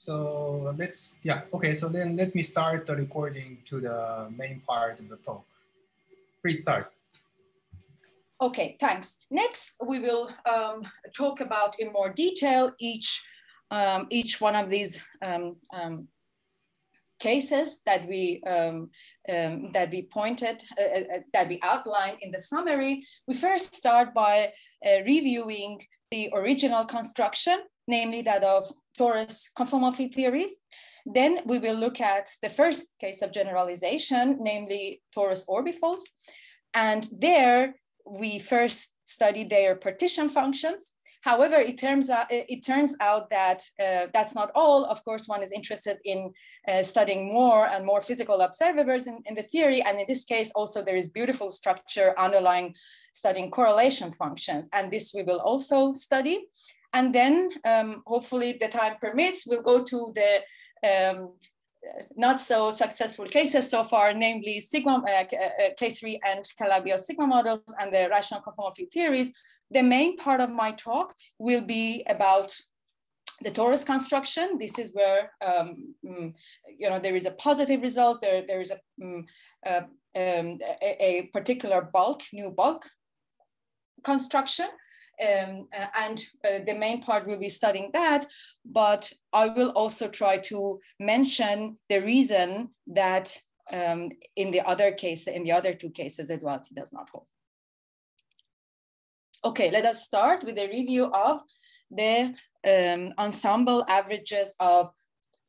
So let's, yeah, okay. So then let me start the recording to the main part of the talk. Please start. Okay, thanks. Next, we will um, talk about in more detail each, um, each one of these um, um cases that we, um, um, that we pointed, uh, uh, uh, that we outlined in the summary. We first start by uh, reviewing the original construction, namely that of torus conformal field theories. Then we will look at the first case of generalization, namely torus orbifolds. And there we first study their partition functions. However, it turns out, it turns out that uh, that's not all. Of course, one is interested in uh, studying more and more physical observables in, in, the theory. And in this case, also there is beautiful structure underlying studying correlation functions. And this we will also study. And then um, hopefully the time permits, we'll go to the um, not so successful cases so far, namely sigma, uh, uh K3 and Calabi-Yau sigma models and the rational conformal field theories. The main part of my talk will be about the torus construction. This is where um, mm, you know there is a positive result. There there is a, um, uh, um, a, a particular bulk, new bulk construction. Um, uh, and uh, the main part will be studying that, but I will also try to mention the reason that um, in the other case, in the other two cases, the duality does not hold. Okay, let us start with a review of the um, ensemble averages of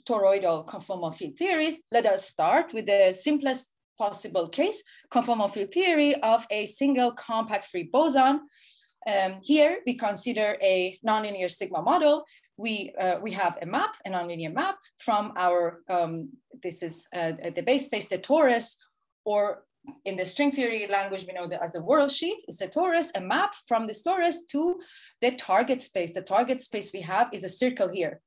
toroidal conformal field theories. Let us start with the simplest possible case, conformal field theory of a single compact free boson um, here we consider a nonlinear sigma model. We, uh, we have a map, a nonlinear map from our, um, this is uh, the base space, the torus, or in the string theory language, we know that as a world sheet, it's a torus, a map from this torus to the target space. The target space we have is a circle here.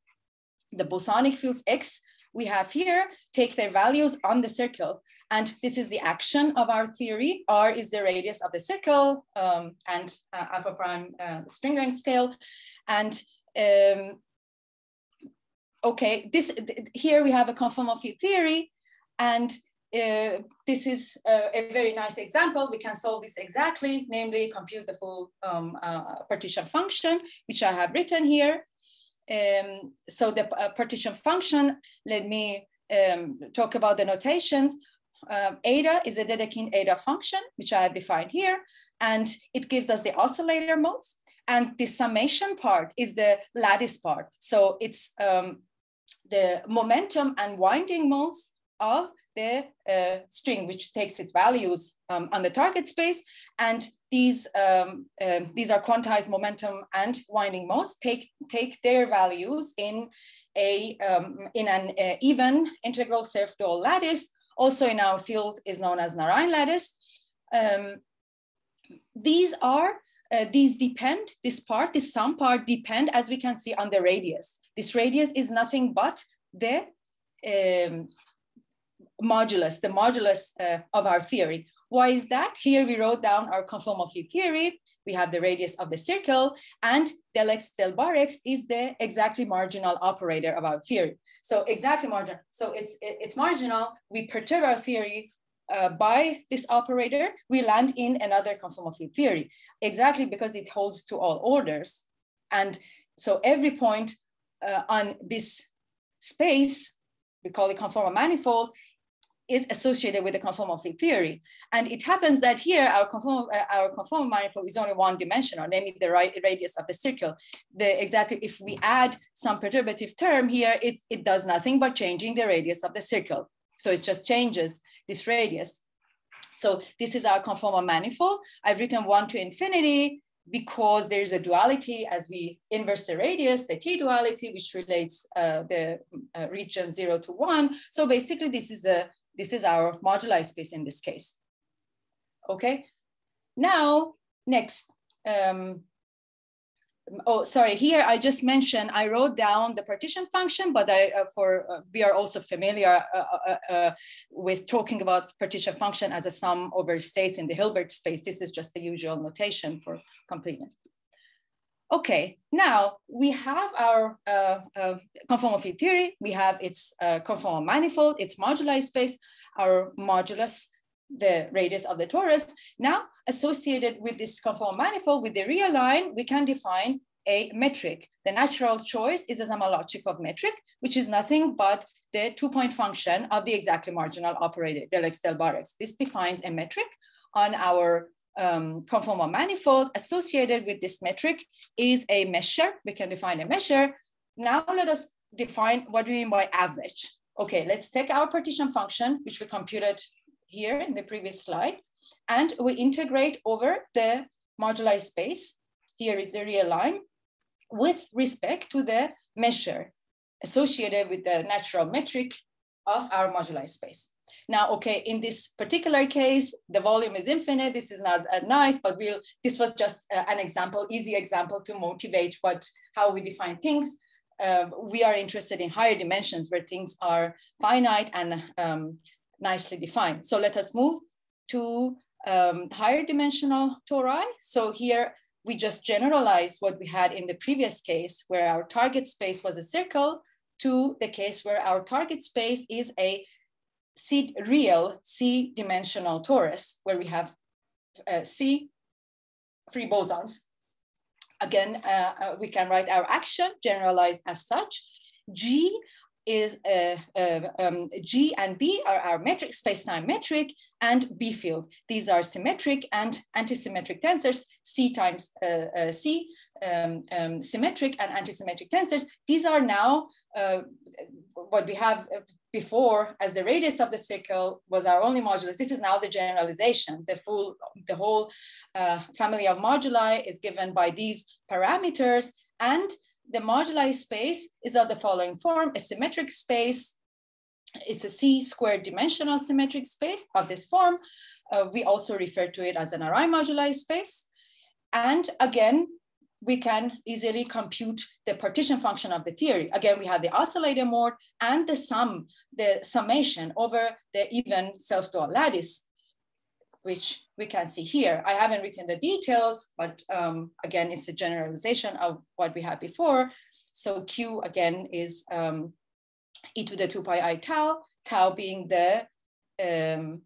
The bosonic fields X we have here take their values on the circle. And this is the action of our theory. R is the radius of the circle um, and uh, alpha prime uh, string length scale. And um, okay, this here we have a conformal field theory. And uh, this is a, a, very nice example. We can solve this exactly, namely compute the full um, uh, partition function, which I have written here. Um, so the uh, partition function, let me um, talk about the notations um, eta is a Dedekind eta function, which I have defined here, and it gives us the oscillator modes. And the summation part is the lattice part. So it's um, the momentum and winding modes of the uh, string, which takes its values um, on the target space. And these, um, uh, these are quantized momentum and winding modes, take, take their values in, a, um, in an uh, even integral self-dual lattice also in our field is known as Narain lattice. Um, these are, uh, these depend, this part, this sum part depend as we can see on the radius. This radius is nothing but the um, modulus, the modulus uh, of our theory. Why is that? Here we wrote down our conformal field theory. We have the radius of the circle and del x del bar x is the exactly marginal operator of our theory. So exactly marginal. So it's, it's marginal. We perturb our theory uh, by this operator, we land in another conformal field theory, exactly because it holds to all orders. And so every point uh, on this space, we call it conformal manifold, is associated with the conformal field theory. And it happens that here our conformal, uh, our conformal manifold is only one dimensional, namely the right radius of the circle. The exactly, if we add some perturbative term here, it, it does nothing but changing the radius of the circle. So it just changes this radius. So this is our conformal manifold. I've written one to infinity because there's a duality as we inverse the radius, the T duality, which relates uh, the uh, region zero to one. So basically this is a this is our moduli space in this case. Okay, now next. Um, oh, sorry, here I just mentioned, I wrote down the partition function, but I, uh, for uh, we are also familiar uh, uh, uh, with talking about partition function as a sum over states in the Hilbert space. This is just the usual notation for completeness. Okay, now we have our uh, uh, conformal field theory. We have its uh, conformal manifold, its moduli space, our modulus, the radius of the torus. Now, associated with this conformal manifold, with the real line, we can define a metric. The natural choice is a Zamolodchikov metric, which is nothing but the two-point function of the exactly marginal operator, del x del bar x. This defines a metric on our um, conformal manifold associated with this metric is a measure. We can define a measure. Now let us define what we mean by average. Okay, let's take our partition function, which we computed here in the previous slide, and we integrate over the moduli space. Here is the real line with respect to the measure associated with the natural metric of our moduli space. Now, okay, in this particular case, the volume is infinite. This is not uh, nice, but we'll, this was just uh, an example, easy example to motivate what, how we define things. Uh, we are interested in higher dimensions where things are finite and um, nicely defined. So let us move to um, higher dimensional tori. So here we just generalize what we had in the previous case where our target space was a circle to the case where our target space is a C, real C dimensional torus where we have uh, C free bosons. Again, uh, uh, we can write our action generalized as such. G is uh, uh, um, G and B are our metric space-time metric and B field. These are symmetric and antisymmetric tensors, C times uh, C, um, um, symmetric and antisymmetric tensors. These are now what we have before as the radius of the circle was our only modulus. This is now the generalization. The full, the whole uh, family of moduli is given by these parameters and the moduli space is of the following form, a symmetric space is a C squared dimensional symmetric space of this form. Uh, we also refer to it as a Narain moduli space. And again, we can easily compute the partition function of the theory. Again, we have the oscillator mode and the sum, the summation over the even self-dual lattice, which we can see here. I haven't written the details, but um, again, it's a generalization of what we had before. So Q again is um, e to the 2 pi i tau, tau being the, um,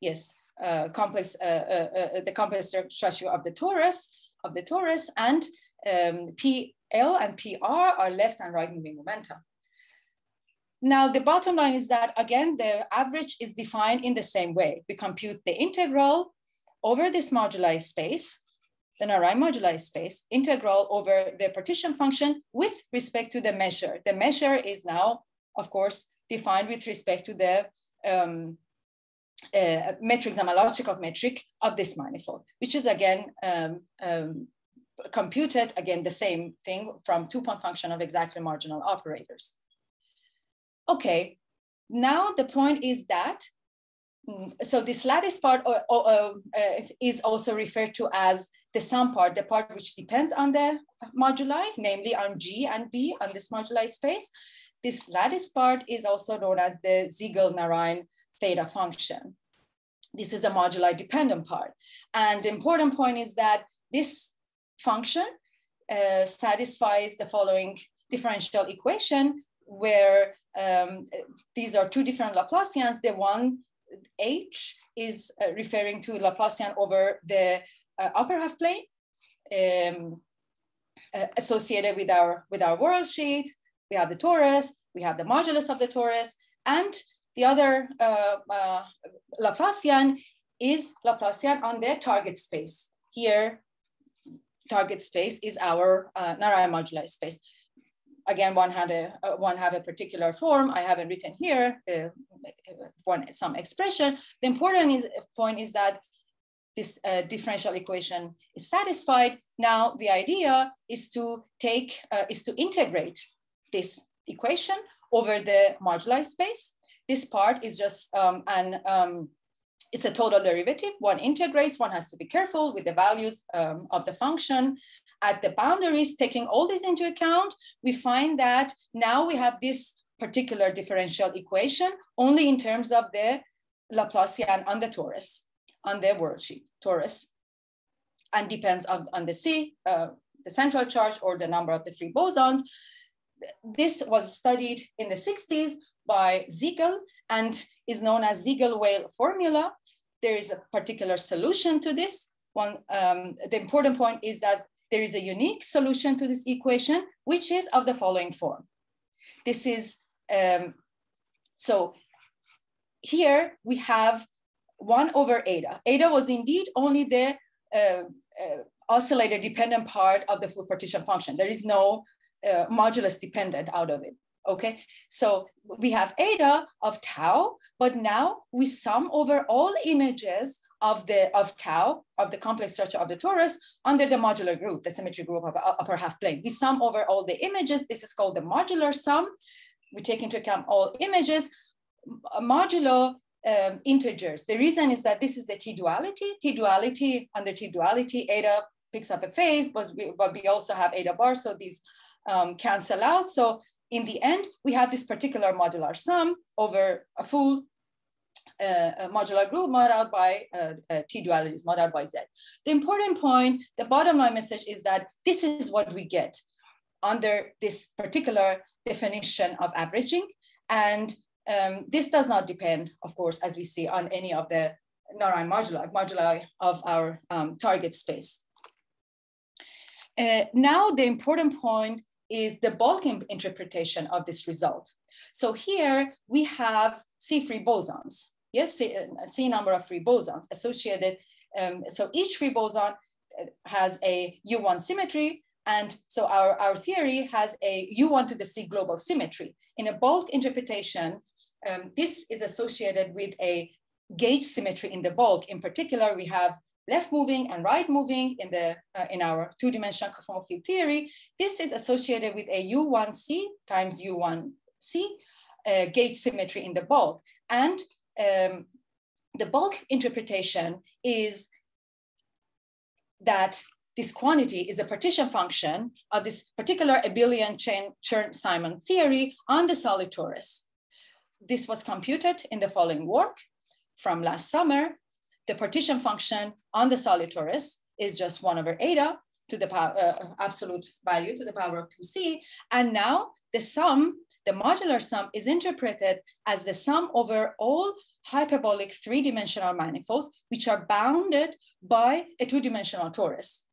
yes, uh, complex, uh, uh, uh the complex structure of the torus, of the torus and um, PL and PR are left and right moving momenta. Now, the bottom line is that, again, the average is defined in the same way. We compute the integral over this moduli space, the Narain moduli space, integral over the partition function with respect to the measure. The measure is now, of course, defined with respect to the um, uh, metric Zamolodchikov metric of this manifold, which is again um, um, computed, again, the same thing from two-point function of exactly marginal operators. Okay, now the point is that, mm, so this lattice part uh, is also referred to as the sum part, the part which depends on the moduli, namely on G and B on this moduli space. This lattice part is also known as the Siegel-Narain theta function. This is a moduli dependent part. And the important point is that this function uh, satisfies the following differential equation where um, these are two different Laplacians. The one H is uh, referring to Laplacian over the uh, upper half plane um, uh, associated with our, with our world sheet. We have the torus, we have the modulus of the torus, and the other uh, uh, Laplacian is Laplacian on the target space. Here, target space is our uh, Narain moduli space. Again, one had a uh, one have a particular form. I haven't written here uh, one some expression. The important is, point is that this uh, differential equation is satisfied. Now the idea is to take uh, is to integrate this equation over the moduli space this part is just um, an, um, it's a total derivative. One integrates, one has to be careful with the values um, of the function. At the boundaries, taking all this into account, we find that now we have this particular differential equation only in terms of the Laplacian on the torus, on the worldsheet torus, and depends on, on the C, uh, the central charge or the number of the free bosons. This was studied in the 60s by Siegel and is known as Siegel-Weil formula. There is a particular solution to this. One, um, the important point is that there is a unique solution to this equation, which is of the following form. This is, um, so here we have one over eta. Eta was indeed only the uh, uh, oscillator dependent part of the full partition function. There is no uh, modulus dependent out of it. Okay, so we have eta of tau, but now we sum over all images of the of tau of the complex structure of the torus under the modular group, the symmetry group of upper half plane. We sum over all the images. This is called the modular sum. We take into account all images. Modulo um, integers. The reason is that this is the T-duality. T-duality, under T-duality, eta picks up a phase, but we, but we also have eta bar, so these um, cancel out. So in the end, we have this particular modular sum over a full uh, a modular group mod out by uh, uh, T-dualities, mod out by Z. The important point, the bottom line message is that this is what we get under this particular definition of averaging. And um, this does not depend, of course, as we see on any of the Narain moduli, moduli of our um, target space. Uh, now, the important point is the bulk interpretation of this result. So here we have C-free bosons. Yes, C, uh, C number of free bosons associated. Um, so each free boson uh, has a U1 symmetry and so our, our theory has a U1 to the C global symmetry. In a bulk interpretation, um, this is associated with a gauge symmetry in the bulk. In particular, we have left moving and right moving in, the, uh, in our two-dimensional conformal field theory. This is associated with a U1C times U1C uh, gauge symmetry in the bulk. And um, the bulk interpretation is that this quantity is a partition function of this particular abelian Chern-Simons theory on the solid torus. This was computed in the following work from last summer. The partition function on the solid torus is just one over eta to the power, uh, absolute value to the power of 2c. And now the sum, the modular sum is interpreted as the sum over all hyperbolic three-dimensional manifolds, which are bounded by a two-dimensional torus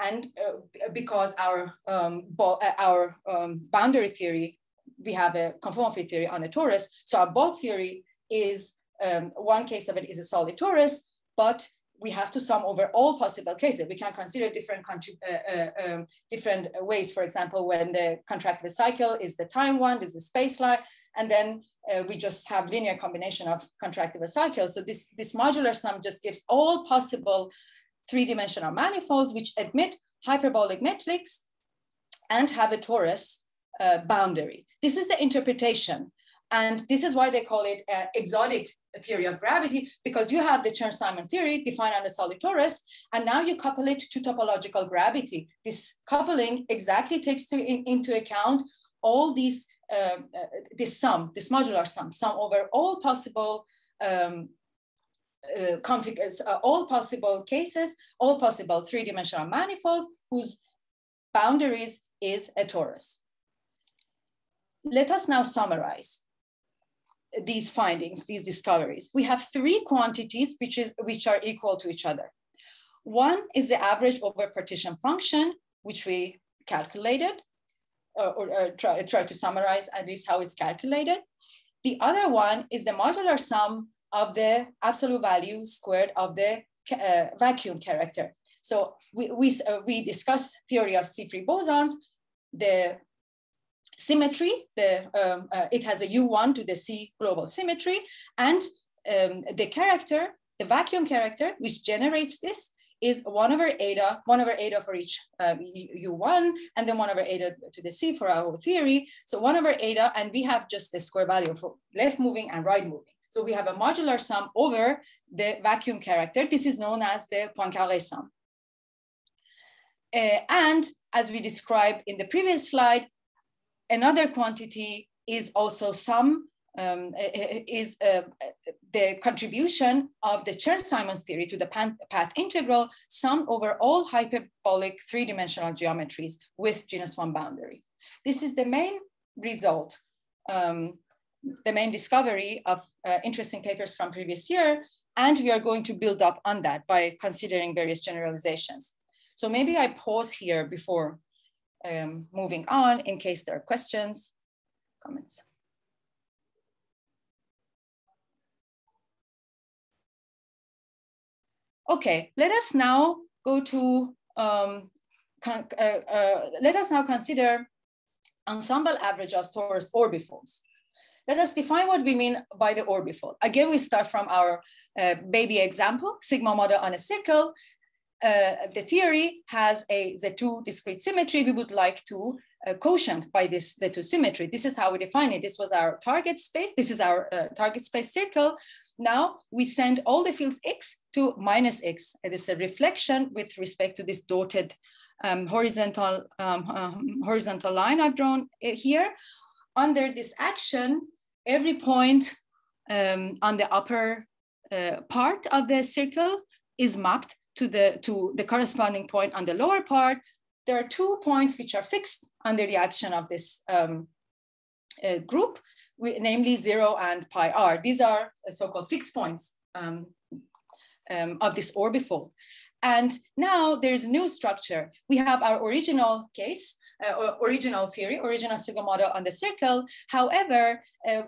and uh, because our um, uh, our um, boundary theory, we have a conformal field theory on a torus. So our bulk theory is um, one case of it is a solid torus, but we have to sum over all possible cases. We can consider different uh, uh, um, different ways. For example, when the contractive cycle is the time one, is the space line, and then uh, we just have linear combination of contractive cycles. So this, this modular sum just gives all possible three-dimensional manifolds which admit hyperbolic metrics and have a torus uh, boundary. This is the interpretation. And this is why they call it uh, exotic theory of gravity, because you have the Chern-Simons theory defined on the solid torus, and now you couple it to topological gravity. This coupling exactly takes to, in, into account all these, uh, uh, this sum, this modular sum, sum over all possible um, uh, configures uh, all possible cases, all possible three-dimensional manifolds whose boundaries is a torus. Let us now summarize these findings, these discoveries. We have three quantities which, is, which are equal to each other. One is the average over partition function, which we calculated, or, or, or try, try to summarize at least how it's calculated. The other one is the modular sum of the absolute value squared of the uh, vacuum character. So we, we, uh, we discussed theory of C-free bosons, the symmetry, the, um, uh, it has a U1 to the C global symmetry, and um, the character, the vacuum character, which generates this, is one over eta, one over eta for each um, U1, and then one over eta to the C for our theory. So one over eta, and we have just the square value for left moving and right moving. So we have a modular sum over the vacuum character. This is known as the Poincaré sum. Uh, and as we described in the previous slide, another quantity is also sum um, is uh, the contribution of the Chern-Simons theory to the path integral sum over all hyperbolic three-dimensional geometries with genus one boundary. This is the main result, um, the main discovery of uh, interesting papers from previous year, and we are going to build up on that by considering various generalizations. So maybe I pause here before um, moving on in case there are questions, comments. Okay, let us now go to, um, uh, uh, let us now consider ensemble average of torus orbifolds. Let us define what we mean by the orbifold. Again, we start from our uh, baby example, sigma model on a circle. Uh, the theory has a Z2 discrete symmetry. We would like to uh, quotient by this Z2 symmetry. This is how we define it. This was our target space. This is our uh, target space circle. Now we send all the fields X to minus X. It is a reflection with respect to this dotted um, horizontal, um, um, horizontal line I've drawn uh, here. Under this action, every point um, on the upper uh, part of the circle is mapped to the, to the corresponding point on the lower part. There are two points which are fixed under the action of this um, uh, group, namely zero and pi r. These are so-called fixed points um, um, of this orbifold. And now there's new structure. We have our original case, uh, original theory, original sigma model on the circle. However, uh,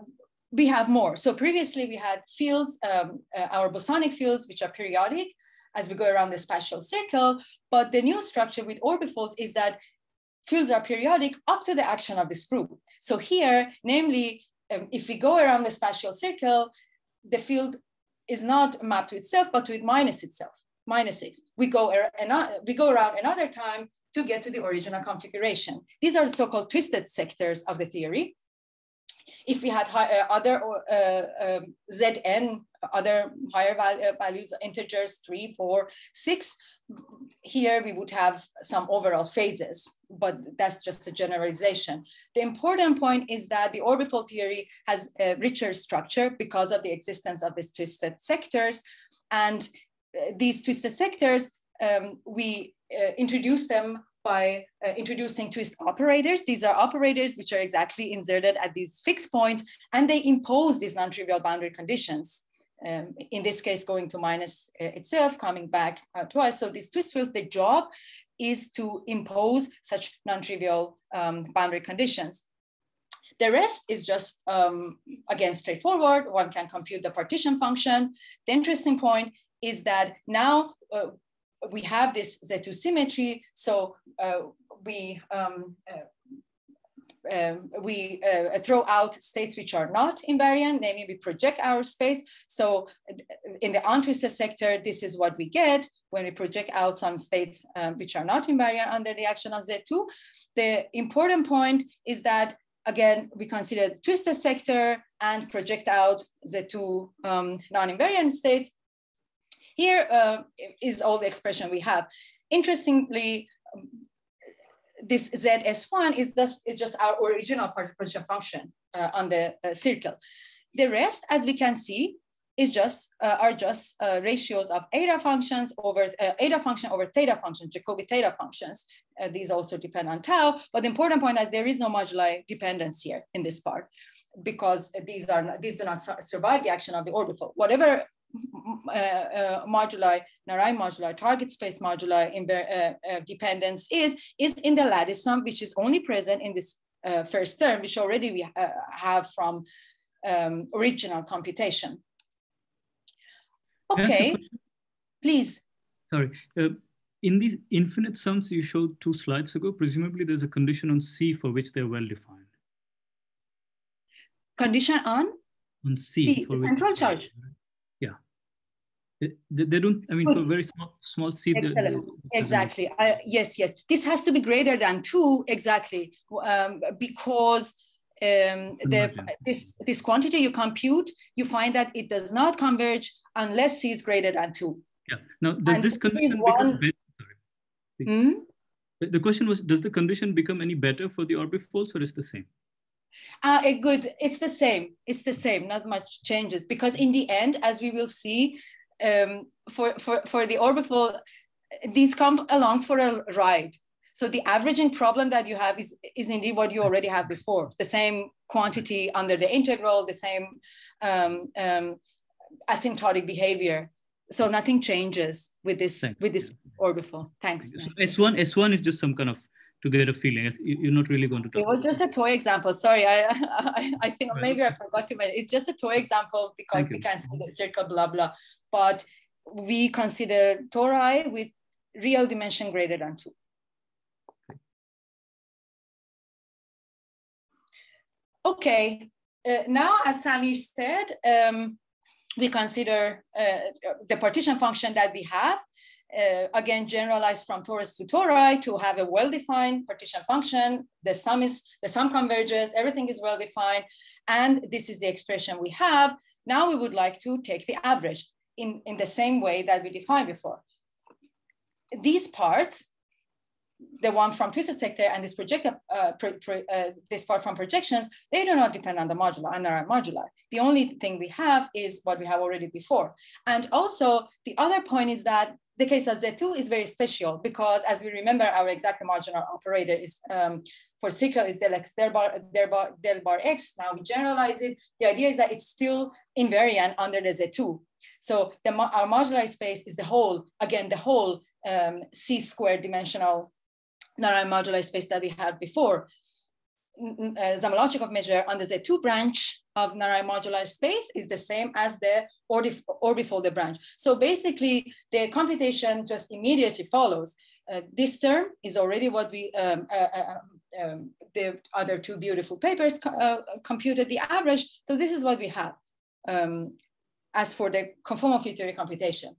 we have more. So previously we had fields, um, uh, our bosonic fields, which are periodic as we go around the spatial circle. But the new structure with orbifolds is that fields are periodic up to the action of this group. So here, namely, um, if we go around the spatial circle, the field is not mapped to itself, but to it minus itself, minus x. We go, we go around another time to get to the original configuration. These are the so-called twisted sectors of the theory. If we had high, uh, other uh, um, Zn, other higher uh, values, integers, three, four, six, here we would have some overall phases, but that's just a generalization. The important point is that the orbital theory has a richer structure because of the existence of these twisted sectors. And uh, these twisted sectors, um, we uh, introduce them by uh, introducing twist operators. These are operators which are exactly inserted at these fixed points, and they impose these non-trivial boundary conditions um, in this case, going to minus uh, itself, coming back uh, twice. So these twist fields, their job is to impose such non-trivial um, boundary conditions. The rest is just, um, again, straightforward. One can compute the partition function. The interesting point is that now uh, we have this Z2 symmetry. So uh, we um, uh, um, we uh, throw out states which are not invariant, namely we project our space. So in the untwisted sector, this is what we get when we project out some states um, which are not invariant under the action of Z2. The important point is that again, we consider twisted sector and project out Z2 um, non-invariant states. Here uh, is all the expression we have. Interestingly, this ZS1 is just, is just our original partition function uh, on the uh, circle. The rest, as we can see, is just uh, are just uh, ratios of eta functions over uh, eta function over theta function, Jacobi theta functions. Uh, these also depend on tau, but the important point is there is no moduli dependence here in this part because these are not, these do not survive the action of the orbifold. Whatever moduli, Narain moduli, target space moduli in uh, uh, dependence is, is in the lattice sum, which is only present in this uh, first term, which already we uh, have from um, original computation. Okay, please. Sorry. in these infinite sums you showed two slides ago, presumably there's a condition on C for which they're well defined. Condition on? On C, C for central charge. They, they don't, I mean, for very small, small seed. Excellent. exactly. Uh, yes, yes. This has to be greater than two, exactly, um, because um, the, this, this quantity you compute, you find that it does not converge unless C is greater than two. Yeah. Now, does and this condition one... become better? Hmm? The question was, does the condition become any better for the orbifolds or is the same? Uh, good, it's the same. It's the same, not much changes because in the end, as we will see, um, for, for, for the orbifold, these come along for a ride. So the averaging problem that you have is, is indeed what you already have before, the same quantity under the integral, the same um, um, asymptotic behavior. So nothing changes with this Thanks. with this orbifold. Thanks. So Thanks. S1, S1 is just some kind of to get a feeling. You- You're not really going to talk. It was just a toy example. Sorry, I I, I think maybe I forgot to mention. It's just a toy example because we can see the circle, blah blah. But we consider tori with real dimension greater than two. Okay, uh, now as Samir said, um, we consider uh, the partition function that we have, uh, again, generalized from torus to tori to have a well-defined partition function. The sum is, the sum converges, everything is well-defined. And this is the expression we have. Now we would like to take the average in, in the same way that we defined before. These parts the one from twisted sector and this projected, uh, pro, pro, uh, this part from projections, they do not depend on the modular, and our modular. The only thing we have is what we have already before. And also the other point is that the case of Z2 is very special because as we remember, our exact marginal operator is um, for cycle is del x del bar, del bar, del bar x. Now we generalize it. The idea is that it's still invariant under the Z2. So the, our modular space is the whole, again, the whole um, C squared dimensional Narain modular space that we had before. Uh, Zamolodchikov measure on the Z2 branch of Narain modular space is the same as the orbifolder branch. So basically the computation just immediately follows. Uh, this term is already what we, um, uh, uh, um, the other two beautiful papers uh, computed the average. So this is what we have um, as for the conformal theory computation.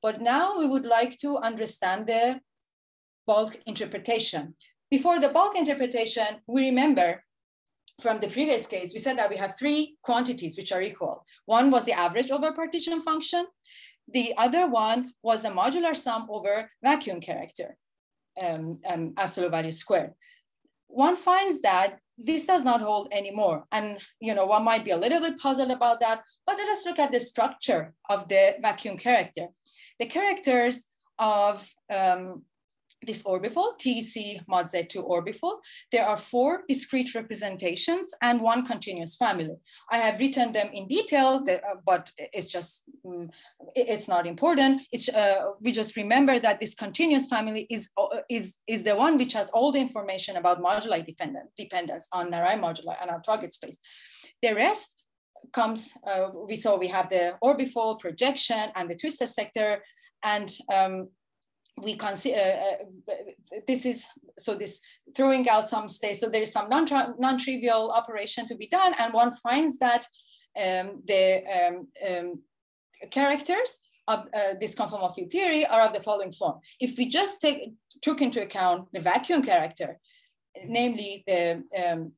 But now we would like to understand the bulk interpretation. Before the bulk interpretation, we remember from the previous case, we said that we have three quantities which are equal. One was the average over partition function. The other one was the modular sum over vacuum character, um, um, absolute value squared. One finds that this does not hold anymore. And you know, one might be a little bit puzzled about that, but let us look at the structure of the vacuum character. The characters of um, this orbifold, TC mod Z2 orbifold. There are four discrete representations and one continuous family. I have written them in detail, but it's just, um, it's not important. It's, uh, we just remember that this continuous family is, is, is the one which has all the information about moduli dependent, dependence on Narain moduli and our target space. The rest comes, uh, we saw we have the orbifold projection and the twisted sector and um, we consider uh, this is so this throwing out some states. So there is some non-trivial operation to be done, and one finds that um, the um, um, characters of uh, this conformal field theory are of the following form. If we just take took into account the vacuum character, namely the um,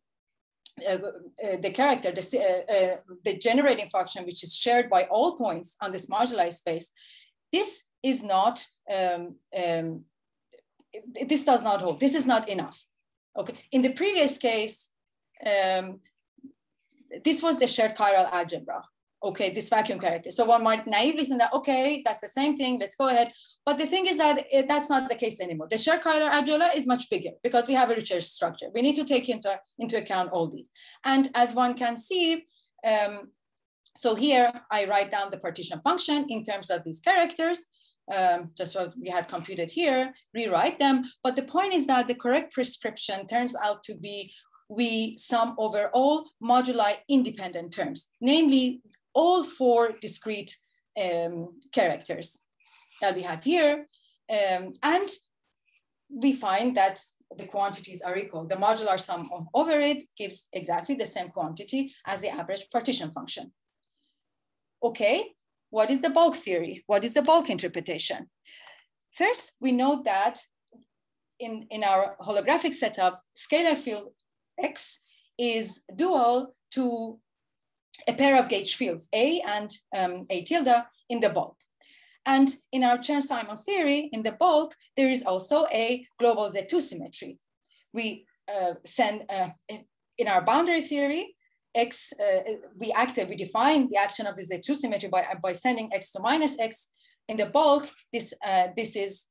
uh, uh, the character, the, uh, the generating function, which is shared by all points on this moduli space, this is not, um, um, this does not hold, this is not enough. Okay, in the previous case, um, this was the shared chiral algebra. Okay, this vacuum character. So one might naively say that, okay, that's the same thing, let's go ahead. But the thing is that it, that's not the case anymore. The shared chiral algebra is much bigger because we have a richer structure. We need to take into, into account all these. And as one can see, um, so here I write down the partition function in terms of these characters um, just what we had computed here, rewrite them. But the point is that the correct prescription turns out to be we sum over all moduli independent terms, namely all four discrete um, characters that we have here. Um, and we find that the quantities are equal. The modular sum over it gives exactly the same quantity as the average partition function. Okay, what is the bulk theory? What is the bulk interpretation? First, we know that in, in our holographic setup, scalar field X is dual to a pair of gauge fields, A and um, A tilde in the bulk. And in our Chern-Simons theory, in the bulk, there is also a global Z2 symmetry. We uh, send uh, in our boundary theory, x, uh, we acted, we define the action of the Z2 symmetry by, by sending x to minus x. In the bulk, this, uh, this is,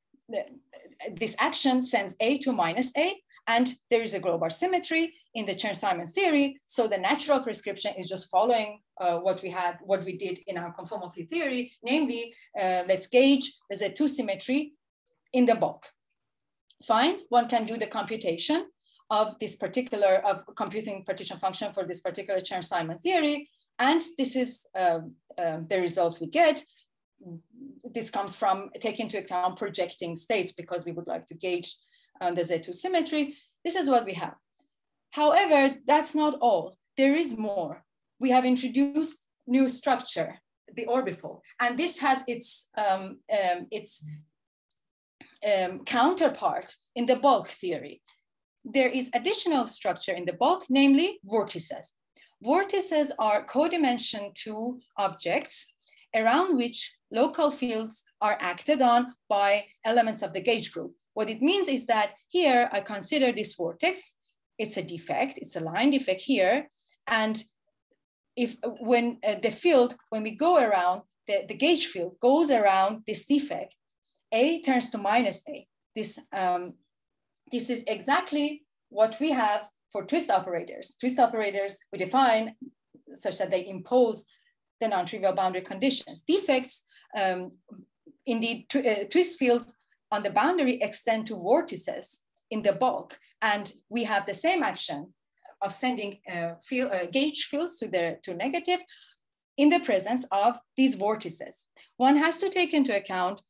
this action sends a to minus a, and there is a Gros-Bar symmetry in the Chern-Simons theory. So the natural prescription is just following uh, what we had, what we did in our conformal field theory, namely, uh, let's gauge the Z2 symmetry in the bulk. Fine, one can do the computation of this particular, of computing partition function for this particular Chern-Simons theory. And this is uh, uh, the result we get. This comes from taking into account projecting states because we would like to gauge uh, the Z2 symmetry. This is what we have. However, that's not all. There is more. We have introduced new structure, the orbifold, and this has its, um, um, its um, counterpart in the bulk theory there is additional structure in the bulk, namely vortices. Vortices are codimension two objects around which local fields are acted on by elements of the gauge group. What it means is that here I consider this vortex, it's a defect, it's a line defect here. And if when uh, the field, when we go around, the, the gauge field goes around this defect, A turns to minus A. This um, this is exactly what we have for twist operators. Twist operators we define such that they impose the non-trivial boundary conditions. Defects, um, indeed, tw uh, twist fields on the boundary extend to vortices in the bulk. And we have the same action of sending uh, field, uh, gauge fields to the to negative in the presence of these vortices. One has to take into account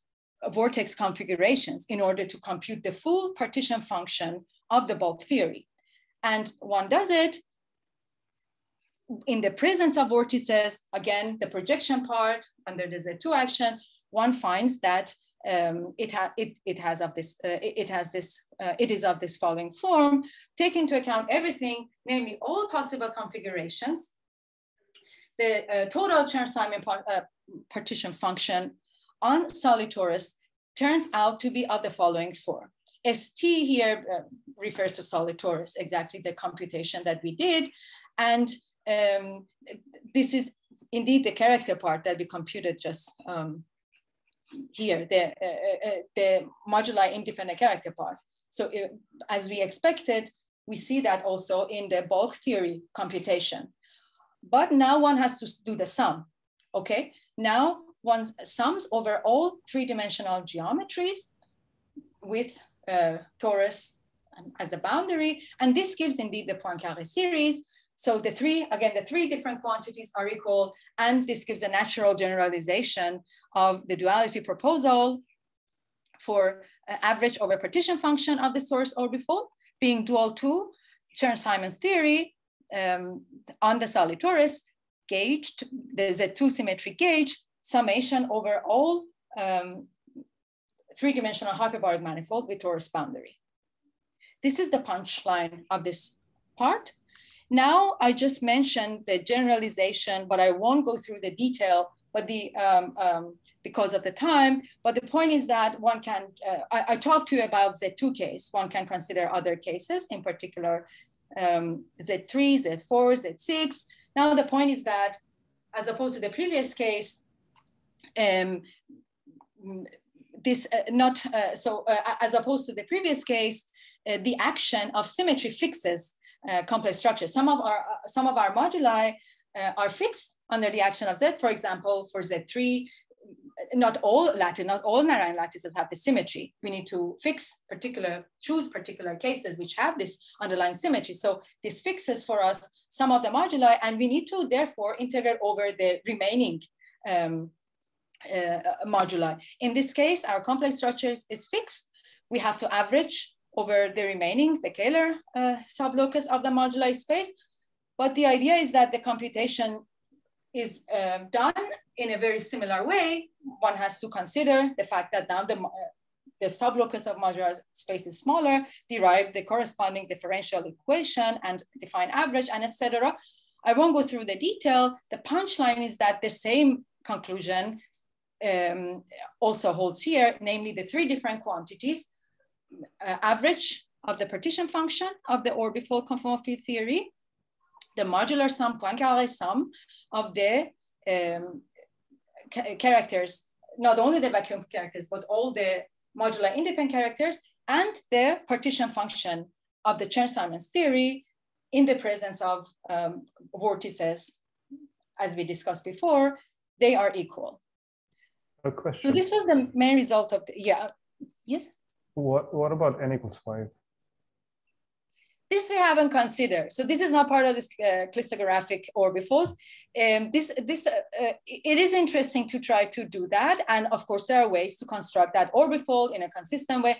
vortex configurations in order to compute the full partition function of the bulk theory. And one does it in the presence of vortices, again, the projection part under the Z2 action, one finds that um, it, ha it, it has of this, uh, it, has this, uh, it is of this following form, take into account everything, namely all possible configurations, the uh, total Chern-Simons uh, partition function on solid torus turns out to be of the following form. ST here uh, refers to solid torus, exactly the computation that we did. And um, this is indeed the character part that we computed just um, here, the, uh, uh, uh the moduli independent character part. So it, uh, as we expected, we see that also in the bulk theory computation. But now one has to do the sum, okay? Now one sums over all three-dimensional geometries with uh, torus as a boundary. And this gives indeed the Poincaré series. So the three, again, the three different quantities are equal, and this gives a natural generalization of the duality proposal for uh, average over partition function of the source orbifold being dual to Chern-Simons theory um, on the solid torus gauged, the Z2 symmetry gauge summation over all um, three-dimensional hyperbolic manifold with torus boundary. This is the punchline of this part. Now I just mentioned the generalization, but I won't go through the detail, but the um, um, because of the time. But the point is that one can, uh, I, I, talked to you about Z2 case. One can consider other cases, in particular um, Z3, Z4, Z6. Now the point is that as opposed to the previous case, um, this uh, not uh, so uh, as opposed to the previous case, uh, the action of symmetry fixes uh, complex structures. Some of our uh, some of our moduli are fixed under the action of Z. For example, for Z3, not all lattice, not all Narain lattices have the symmetry. We need to fix particular, choose particular cases which have this underlying symmetry. So this fixes for us some of the moduli, and we need to therefore integrate over the remaining um, moduli. In this case, our complex structures is fixed. We have to average over the remaining, the Kähler uh, sublocus of the moduli space. But the idea is that the computation is uh, done in a very similar way. One has to consider the fact that now the, uh, the sublocus of modular space is smaller, derive the corresponding differential equation and define average and etc. I won't go through the detail. The punchline is that the same conclusion um, also holds here, namely the three different quantities, uh, average of the partition function of the orbifold conformal field theory, the modular sum, Poincare sum of the um, characters, not only the vacuum characters, but all the modular independent characters and the partition function of the Chern-Simons theory in the presence of um, vortices, as we discussed before, they are equal. A question. So this was the main result of the, yeah, yes? What, what about n equals five? This we haven't considered. So this is not part of this uh, crystallographic orbifolds. Um, this, this, uh, uh, it is interesting to try to do that. And of course, there are ways to construct that orbifold in a consistent way.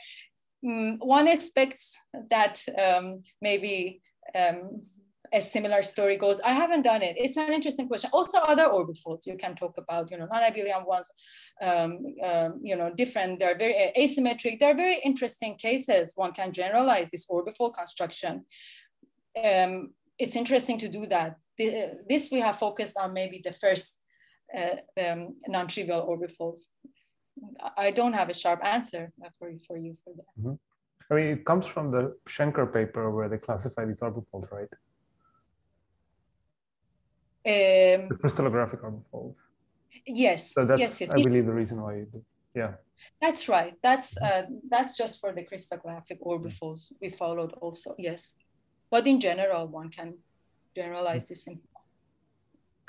Um, one expects that um, maybe um, a similar story goes. I haven't done it. It's an interesting question. Also, other orbifolds you can talk about, you know, non-abelian ones, um, um, you know, different. They're very asymmetric. They're very interesting cases. One can generalize this orbifold construction. Um, it's interesting to do that. This we have focused on maybe the first uh, um, non-trivial orbifolds. I don't have a sharp answer for, for you for that. Mm -hmm. I mean, it comes from the Schenker paper where they classify these orbifolds, right? Um, the crystallographic orbifold. Yes. So that's, yes, yes. I believe, the reason why you do. Yeah. That's right. That's uh, that's just for the crystallographic orbifolds we followed also. Yes, but in general, one can generalize this. In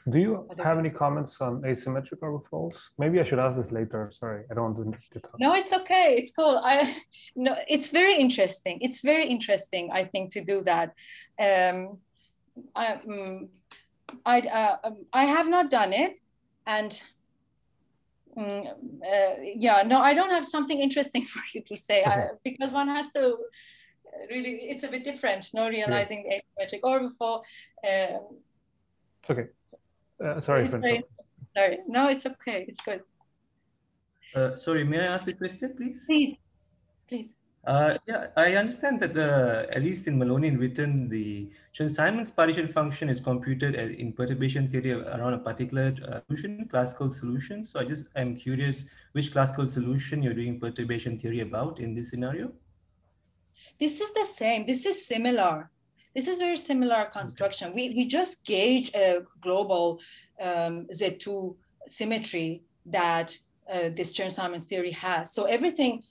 do you have any comments on asymmetric orbifolds? Maybe I should ask this later. Sorry, I don't want to talk. No, it's okay. It's cool. I no, it's very interesting. It's very interesting. I think to do that. Um, I, um, I, uh, um, I have not done it. And um, uh, yeah, no, I don't have something interesting for you to say okay. I, because one has to really, it's a bit different, no realizing yeah. the asymmetric orbifold. Uh, it's okay. Uh, sorry. Very, sorry. No, it's okay. It's good. Uh, sorry, may I ask a question, please? Please, please. Uh, yeah, I understand that the at least in Maloney and Witten, the Chern-Simons partition function is computed in perturbation theory around a particular uh, solution, classical solution. So I just I'm curious which classical solution you're doing perturbation theory about in this scenario. This is the same. This is similar. This is very similar construction. Okay. We we just gauge a global um, Z2 symmetry that uh, this Chern-Simons theory has. So everything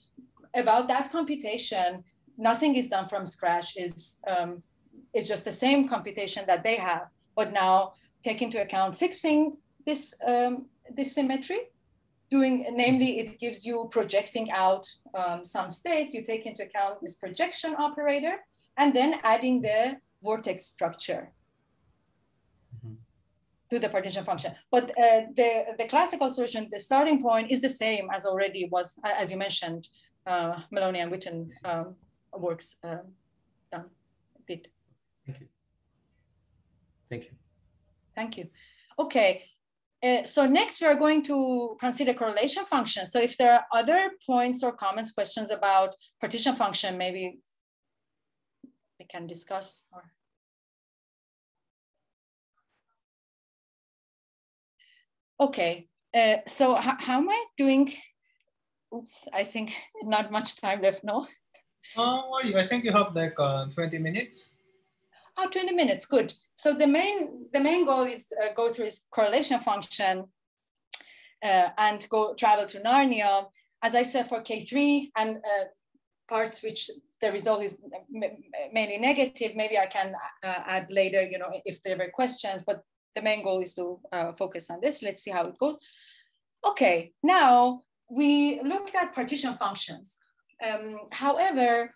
about that computation, nothing is done from scratch. Is um, it's just the same computation that they have, but now take into account fixing this um, this symmetry. Doing, namely, it gives you projecting out um, some states. You take into account this projection operator, and then adding the vortex structure mm-hmm. to the partition function. But uh, the, the classical solution, the starting point is the same as already was, as you mentioned, uh, Maloney and Witten um, works um, done, did. Thank you. Thank you. Thank you. Okay. Uh, so next we are going to consider correlation function. So if there are other points or comments, questions about partition function, maybe we can discuss or. Okay, uh, so how am I doing oops, I think not much time left, no? Uh, I think you have like uh, 20 minutes. Oh, 20 minutes, good. So the main, the main goal is to uh, go through this correlation function uh, and go travel to Narnia. As I said, for K3 and uh, parts which the result is mainly negative, maybe I can uh, add later, you know, if there were questions, but the main goal is to focus on this. Let's see how it goes. Okay, now we looked at partition functions. Um, however,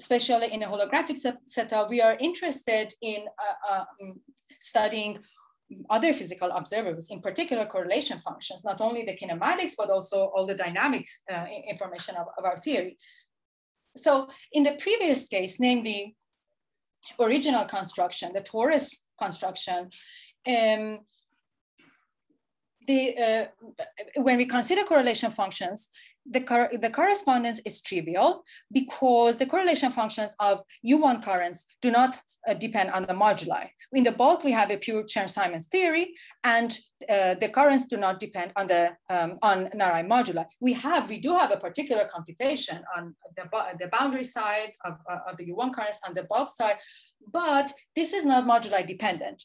especially in a holographic set setup, we are interested in uh, uh, studying other physical observables, in particular correlation functions, not only the kinematics, but also all the dynamics uh, information of, of, our theory. So in the previous case, namely original construction, the torus construction, um, the, uh, when we consider correlation functions, the, cor the correspondence is trivial because the correlation functions of U1 currents do not uh, depend on the moduli. In the bulk, we have a pure Chern-Simons theory, and uh, the currents do not depend on the um, on Narain moduli. We have, we do have a particular computation on the, the boundary side of, uh, of the U1 currents on the bulk side, but this is not moduli dependent.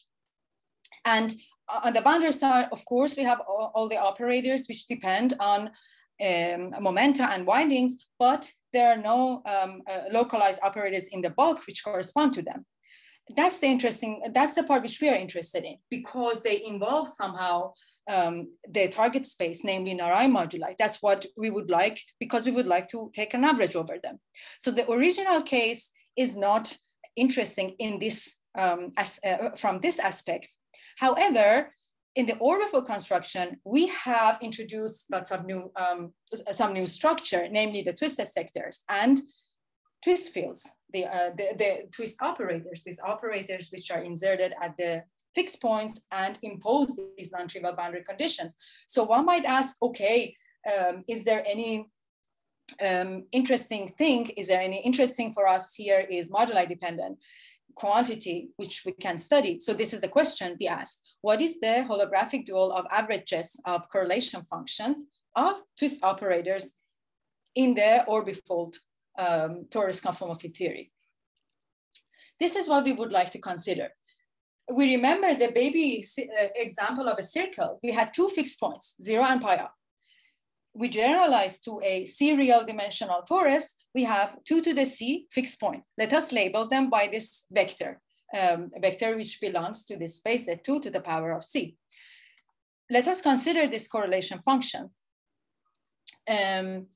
And on the boundary side, of course, we have all, all the operators which depend on um, momenta and windings, but there are no um, uh, localized operators in the bulk which correspond to them. That's the interesting, that's the part which we are interested in because they involve somehow um, the target space, namely Narain moduli. That's what we would like because we would like to take an average over them. So the original case is not interesting in this um, as, uh, from this aspect. However, in the orbifold construction, we have introduced lots of new, um, some new structure, namely the twisted sectors and twist fields, the, uh, the, the, twist operators, these operators which are inserted at the fixed points and impose these non-trivial boundary conditions. So one might ask, okay, um, is there any um, interesting thing? Is there any interesting for us here is moduli dependent? Quantity which we can study. So this is the question we asked. What is the holographic dual of averages of correlation functions of twist operators in the orbifold um, torus conformal theory? This is what we would like to consider. We remember the baby uh, example of a circle. We had two fixed points, zero and pi r we generalize to a C real dimensional torus, we have two to the C fixed point. Let us label them by this vector, um, vector which belongs to this space at two to the power of C. Let us consider this correlation function. Um,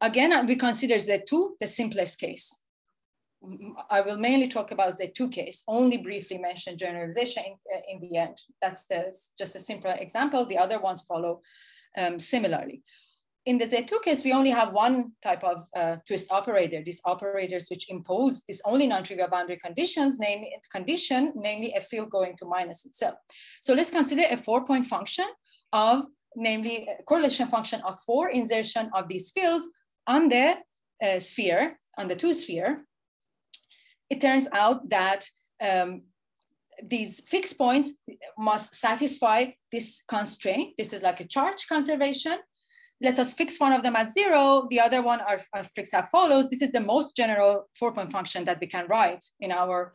again, we consider Z2 the simplest case. I will mainly talk about the two case, only briefly mention generalization in, in the end. That's the, just a simple example. The other ones follow um, similarly. In the Z2 case, we only have one type of uh, twist operator, these operators which impose these only non-trivial boundary conditions, namely condition, namely a field going to minus itself. So let's consider a four-point function of, namely correlation function of four insertion of these fields on the uh, sphere, on the two sphere. It turns out that um, these fixed points must satisfy this constraint. This is like a charge conservation. Let us fix one of them at zero. The other one are, are fixed as follows. This is the most general four-point function that we can write in our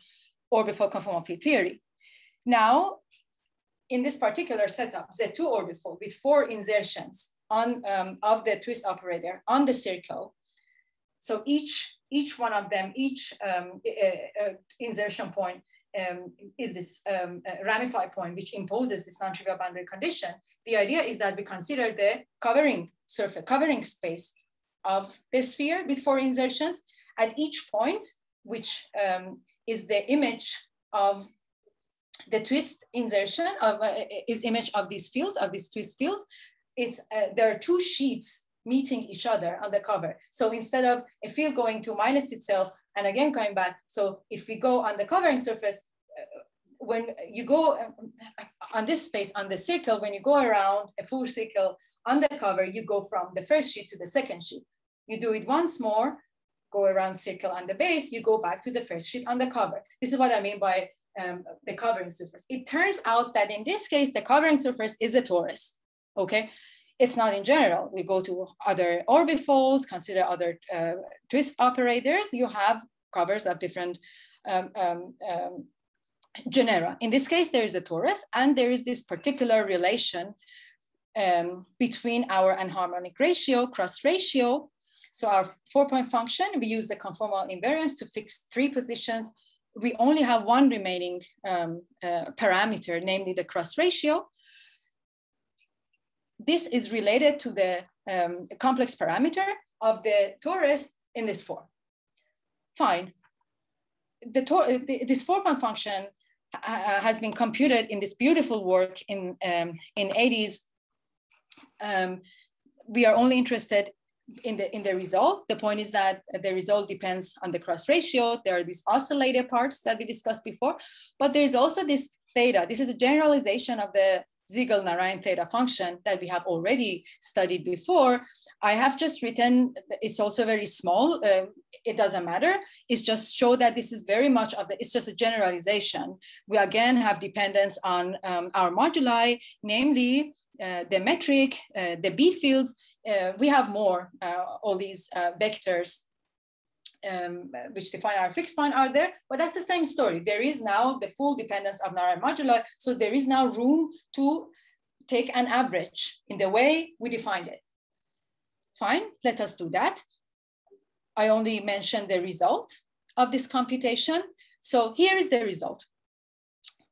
orbifold conformal field theory. Now, in this particular setup, Z2 orbifold with four insertions on um, of the twist operator on the circle. So each, each one of them, each um, uh, uh, insertion point um, is this um, ramified point which imposes this non-trivial boundary condition. The idea is that we consider the covering surface, covering space of the sphere with four insertions at each point, which um, is the image of the twist insertion of uh, is image of these fields of these twist fields. It's uh, there are two sheets meeting each other on the cover. So instead of a field going to minus itself, and again coming back. So if we go on the covering surface, uh, when you go um, on this space, on the circle, when you go around a full circle on the cover, you go from the first sheet to the second sheet. You do it once more, go around circle on the base, you go back to the first sheet on the cover. This is what I mean by um, the covering surface. It turns out that in this case, the covering surface is a torus, okay? It's not in general. We go to other orbifolds, consider other uh, twist operators. You have covers of different um, um, um, genera. In this case, there is a torus and there is this particular relation um, between our anharmonic ratio, cross ratio. So our four point function, we use the conformal invariance to fix three positions. We only have one remaining um, uh, parameter, namely the cross ratio this is related to the um, complex parameter of the torus in this form. Fine. The, the this four-point function uh, has been computed in this beautiful work in, um, in 80s. Um, we are only interested in the, in the result. The point is that the result depends on the cross ratio. There are these oscillator parts that we discussed before, but there's also this theta. This is a generalization of the Siegel-Narain theta function that we have already studied before, I have just written, it's also very small, uh, it doesn't matter. It's just show that this is very much of the, it's just a generalization. We again have dependence on um, our moduli, namely uh, the metric, uh, the B fields. Uh, we have more, uh, all these uh, vectors um, which define our fixed point are there, but that's the same story. There is now the full dependence of Narain moduli, so there is now room to take an average in the way we defined it. Fine, let us do that. I only mentioned the result of this computation. So here is the result.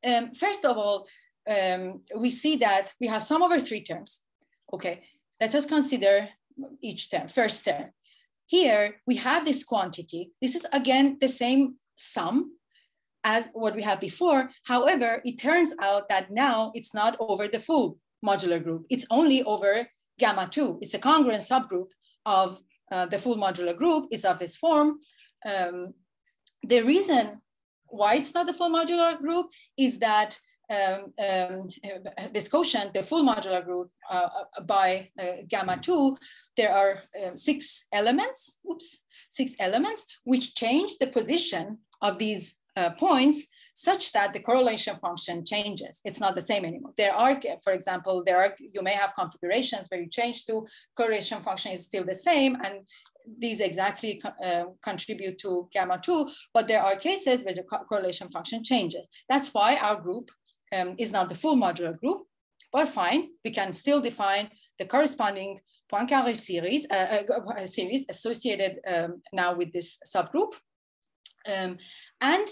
Um, first of all, um, we see that we have sum over three terms. Okay, let us consider each term, first term. Here we have this quantity. This is again the same sum as what we had before. However, it turns out that now it's not over the full modular group. It's only over gamma 2. It's a congruent subgroup of uh, the full modular group is of this form. Um, the reason why it's not the full modular group is that um, um, this quotient, the full modular group uh, uh by uh, gamma 2, there are uh, six elements, oops, six elements, which change the position of these uh, points such that the correlation function changes. It's not the same anymore. There are, for example, there are, you may have configurations where you change to correlation function is still the same and these exactly uh, contribute to gamma 2, but there are cases where the co correlation function changes. That's why our group um, is not the full modular group, but fine, we can still define the corresponding Poincaré series, uh, uh, series associated um, now with this subgroup. Um, and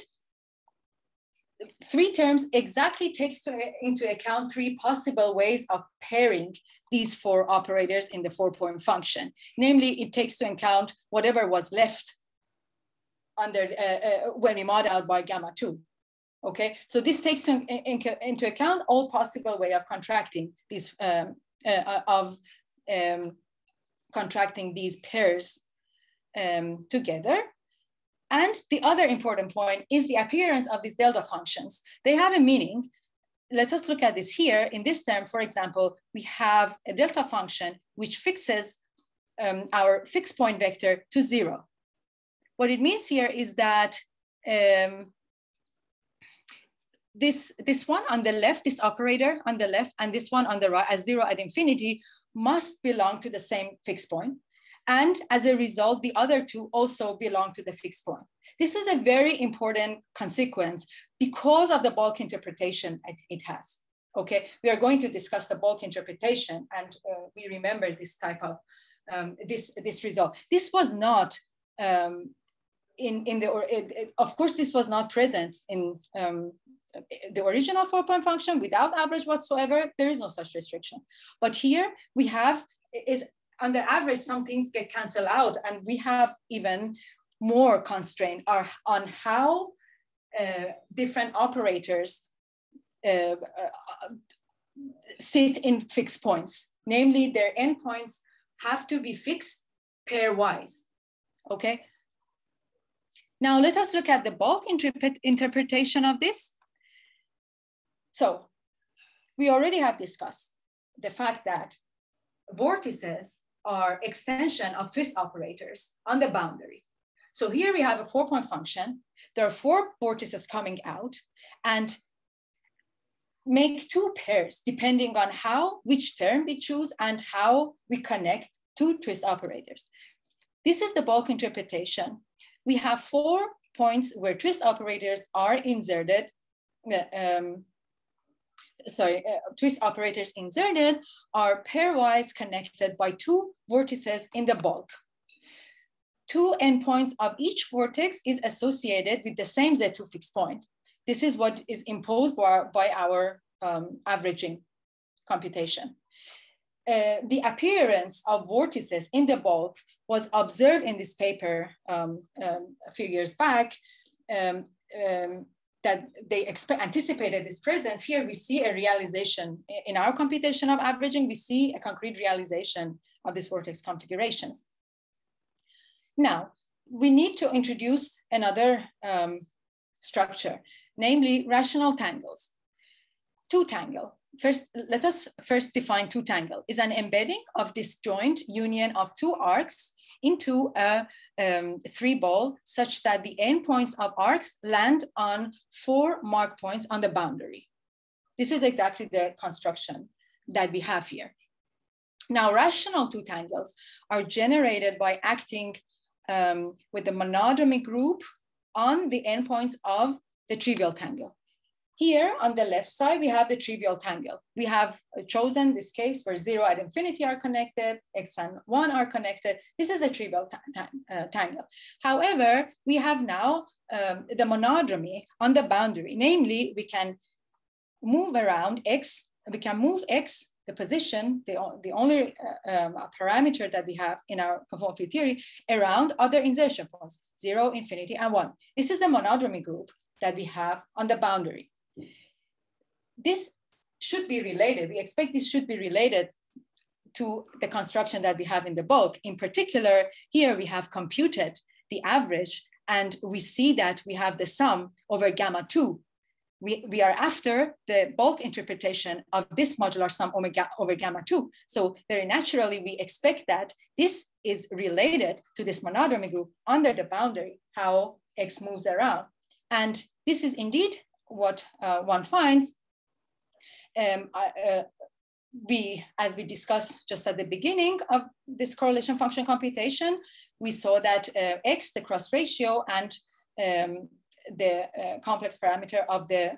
three terms exactly takes to, into account three possible ways of pairing these four operators in the four point function. Namely, it takes to account whatever was left under uh, uh, when we modeled by gamma two. Okay, so this takes to, in, into account all possible way of contracting these um, uh, uh, of um, contracting these pairs um, together. And the other important point is the appearance of these delta functions. They have a meaning. Let us look at this here. In this term, for example, we have a delta function which fixes um, our fixed point vector to zero. What it means here is that um, this, this one on the left, this operator on the left, and this one on the right at zero at infinity must belong to the same fixed point. And as a result, the other two also belong to the fixed point. This is a very important consequence because of the bulk interpretation it has. Okay, we are going to discuss the bulk interpretation and uh, we remember this type of, um, this, this result. This was not um, in, in the, or it, it, of course, this was not present in um, the original four point function without average whatsoever, there is no such restriction. But here we have is the average, some things get canceled out and we have even more constraint are on how uh, different operators uh, uh, sit in fixed points. Namely, their endpoints have to be fixed pairwise, okay? Now let us look at the bulk interpret interpretation of this. So we already have discussed the fact that vortices are extension of twist operators on the boundary. So here we have a four point function. There are four vortices coming out and make two pairs depending on how, which term we choose and how we connect two twist operators. This is the bulk interpretation. We have four points where twist operators are inserted uh, um, sorry, uh, twist operators inserted are pairwise connected by two vortices in the bulk. Two endpoints of each vortex is associated with the same Z2 fixed point. This is what is imposed by, by our um, averaging computation. Uh, the appearance of vortices in the bulk was observed in this paper um, um, a few years back um, um, that they expect, anticipated this presence, here we see a realization. In our computation of averaging, we see a concrete realization of these vortex configurations. Now, we need to introduce another um, structure, namely rational tangles. Two tangle. first, let us first define two tangle. Is an embedding of disjoint union of two arcs into a um, three ball such that the endpoints of arcs land on four mark points on the boundary. This is exactly the construction that we have here. Now, rational two tangles are generated by acting um, with the monodromy group on the endpoints of the trivial tangle. Here on the left side, we have the trivial tangle. We have chosen this case where zero and infinity are connected, x and one are connected. This is a trivial uh, tangle. However, we have now um, the monodromy on the boundary. Namely, we can move around x, we can move x, the position, the, the only uh, um, parameter that we have in our conformal field theory around other insertion points, zero, infinity, and one. This is the monodromy group that we have on the boundary this should be related. We expect this should be related to the construction that we have in the bulk. In particular, here we have computed the average and we see that we have the sum over gamma 2. We, we are after the bulk interpretation of this modular sum omega, over gamma 2. So very naturally, we expect that this is related to this monodromy group under the boundary, how x moves around. And this is indeed what uh, one finds um, uh, we, as we discussed just at the beginning of this correlation function computation, we saw that uh, x, the cross ratio, and um, the uh, complex parameter of the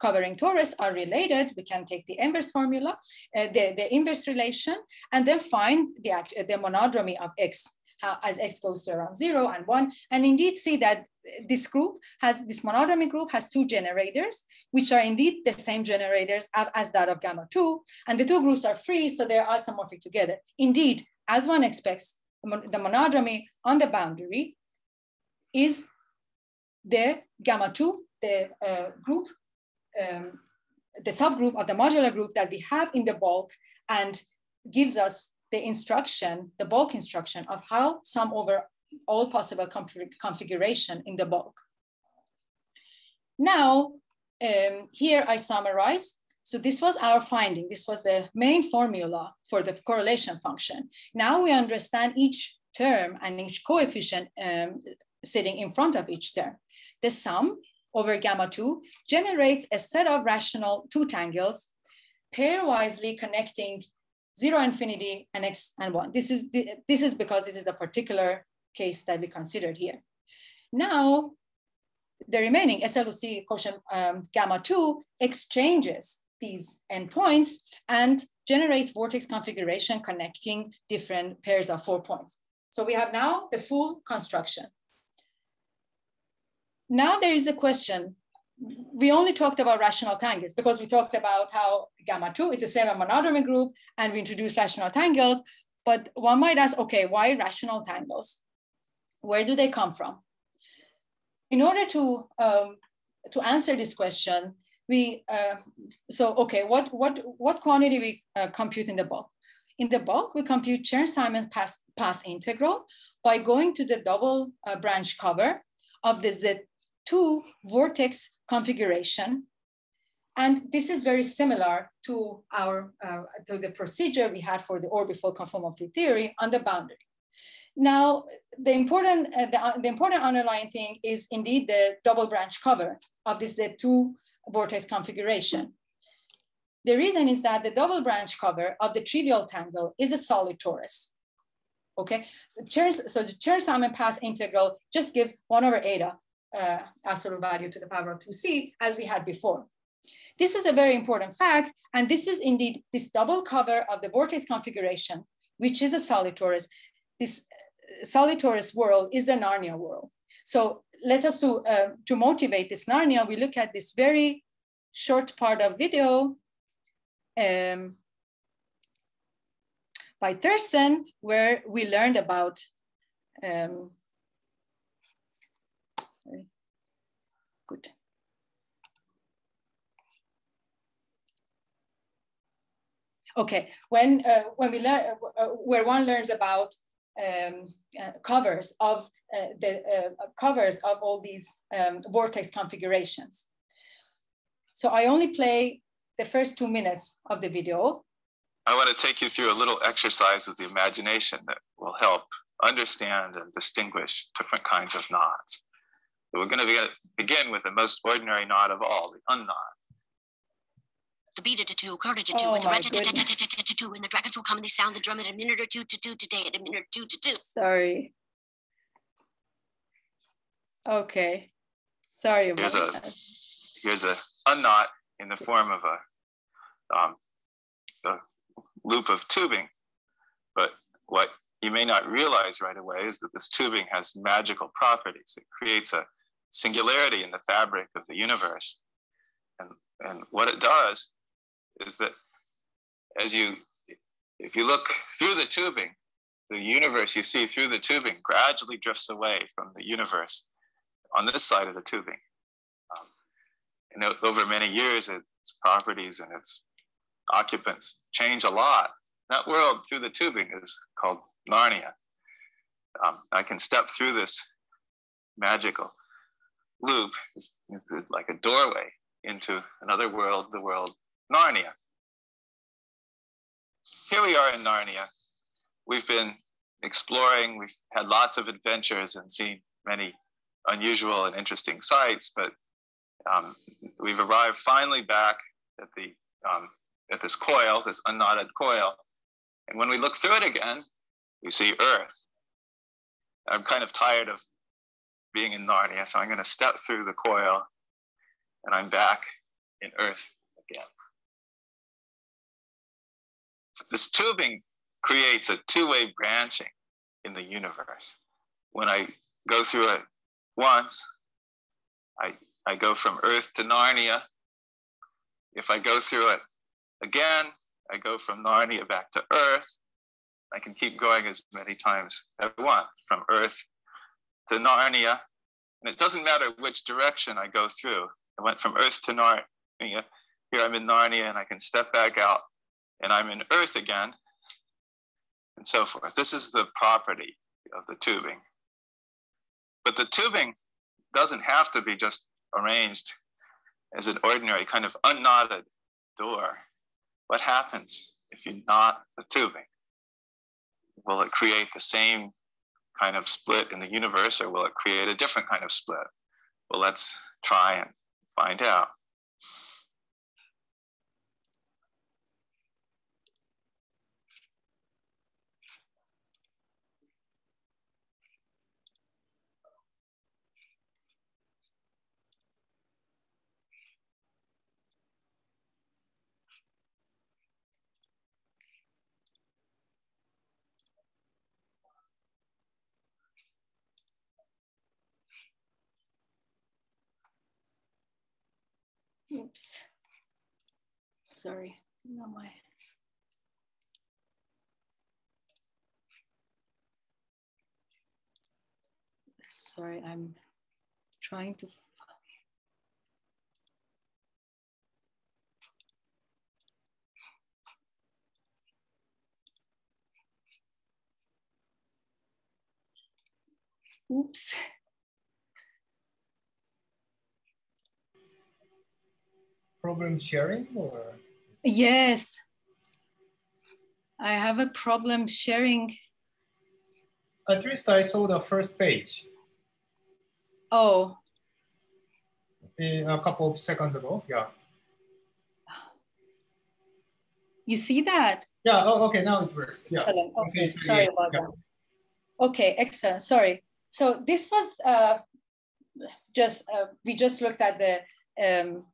covering torus are related. We can take the inverse formula, uh, the, the inverse relation, and then find the, the monodromy of x as x goes to around zero and one, and indeed see that this group has, this monodromy group has two generators, which are indeed the same generators as that of gamma 2, and the two groups are free, so they're isomorphic together. Indeed, as one expects, the monodromy on the boundary is the gamma 2, the uh, group, um, the subgroup of the modular group that we have in the bulk and gives us the instruction, the bulk instruction of how sum over all possible configuration in the bulk. Now, um, here I summarize. So this was our finding. This was the main formula for the correlation function. Now we understand each term and each coefficient um, sitting in front of each term. The sum over gamma 2 generates a set of rational two tangles pairwisely connecting zero infinity and x and one. This is, this is because this is the particular case that we considered here. Now, the remaining SLOC quotient um, gamma 2 exchanges these endpoints and generates vortex configuration connecting different pairs of four points. So we have now the full construction. Now there is the question, we only talked about rational tangles because we talked about how gamma 2 is the same monodromy group and we introduced rational tangles, but one might ask, okay, why rational tangles? Where do they come from? In order to, um, to answer this question, we, uh, so okay, what, what, what quantity we uh, compute in the bulk? In the bulk, we compute Chern-Simons path, path integral by going to the double uh, branch cover of the Z2 vortex configuration. And this is very similar to our uh, to the procedure we had for the orbifold conformal field theory on the boundary. Now, the important, uh, the, uh, the, important underlying thing is indeed the double branch cover of this Z2 vortex configuration. The reason is that the double branch cover of the trivial tangle is a solid torus. Okay, so, so the Chern-Simons path integral just gives one over eta uh, absolute value to the power of 2c as we had before. This is a very important fact, and this is indeed this double cover of the vortex configuration, which is a solid torus. This solid world is the Narnia world. So let us to, uh, to motivate this Narnia, we look at this very short part of video um, by Thurston, where we learned about, um, sorry, good. Okay, when, uh, when we learn, uh, where one learns about um, uh, covers of uh, the uh, covers of all these um, vortex configurations. So I only play the first two minutes of the video. I want to take you through a little exercise of the imagination that will help understand and distinguish different kinds of knots. We're going to begin with the most ordinary knot of all, the unknot. The beat at a two, quarter to two, Oh and the rat to two, and the dragons will come and they sound the drum at a minute or two to two today, at a minute or two to two. Sorry. Okay. Sorry about Here's a- that. Here's a unknot in the form of a, um, a loop of tubing. But what you may not realize right away is that this tubing has magical properties. It creates a singularity in the fabric of the universe. And, and what it does is that as you, if you look through the tubing, the universe you see through the tubing gradually drifts away from the universe on this side of the tubing. Um, and over many years, its properties and its occupants change a lot. That world through the tubing is called Narnia. Um, I can step through this magical loop, it's, it's like a doorway into another world, the world Narnia. Here we are in Narnia. We've been exploring, we've had lots of adventures and seen many unusual and interesting sights, but um, we've arrived finally back at the um, at this coil, this unknotted coil. And when we look through it again, we see Earth. I'm kind of tired of being in Narnia, so I'm going to step through the coil and I'm back in Earth This tubing creates a two-way branching in the universe. When I go through it once, I, I go from Earth to Narnia. If I go through it again, I go from Narnia back to Earth. I can keep going as many times as I want from Earth to Narnia. And it doesn't matter which direction I go through. I went from Earth to Narnia. Here I'm in Narnia and I can step back out and I'm in Earth again and so forth. This is the property of the tubing. But the tubing doesn't have to be just arranged as an ordinary kind of unknotted door. What happens if you knot the tubing? Will it create the same kind of split in the universe or will it create a different kind of split? Well, let's try and find out. Oops. Sorry. No, my. Sorry, I'm trying to. Oops. Problem sharing or? Yes. I have a problem sharing. At least I saw the first page Oh, eh, a couple of seconds ago. Yeah. you see that? Yeah. Oh, okay. Now it works. Yeah. Okay, Okay, so sorry yeah, about yeah. that. Okay, excellent. Sorry. So this was uh, just uh, we just looked at the. Um,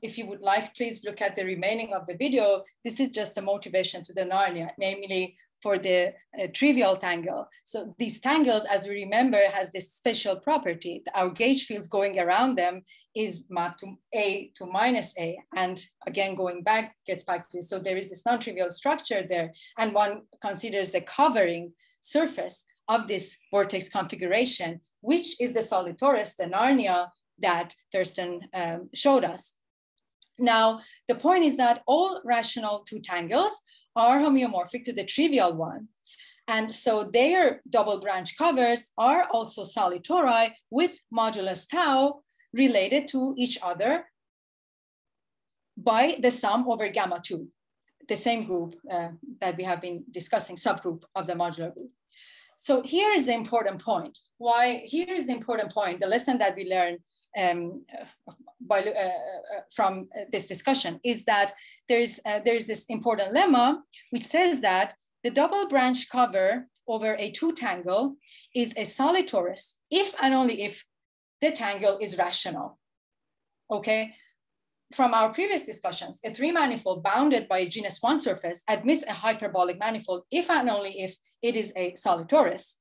if you would like, please look at the remaining of the video. This is just a motivation to the Narnia, namely for the uh, trivial tangle. So these tangles, as we remember, has this special property. Our gauge fields going around them is mapped to A to minus A. And again, going back, gets back to, so there is this non-trivial structure there. And one considers the covering surface of this vortex configuration, which is the solid torus, the Narnia that Thurston um, showed us. Now, the point is that all rational two tangles are homeomorphic to the trivial one. And so their double branch covers are also solid tori with modulus tau related to each other by the sum over gamma 2, the same group uh, that we have been discussing, subgroup of the modular group. So here is the important point. Why, here is the important point, the lesson that we learned um, by, uh, uh, from this discussion is that there's, uh, there's this important lemma which says that the double branch cover over a two tangle is a solid torus if and only if the tangle is rational. Okay, from our previous discussions, a three manifold bounded by a genus one surface admits a hyperbolic manifold if and only if it is a solid torus.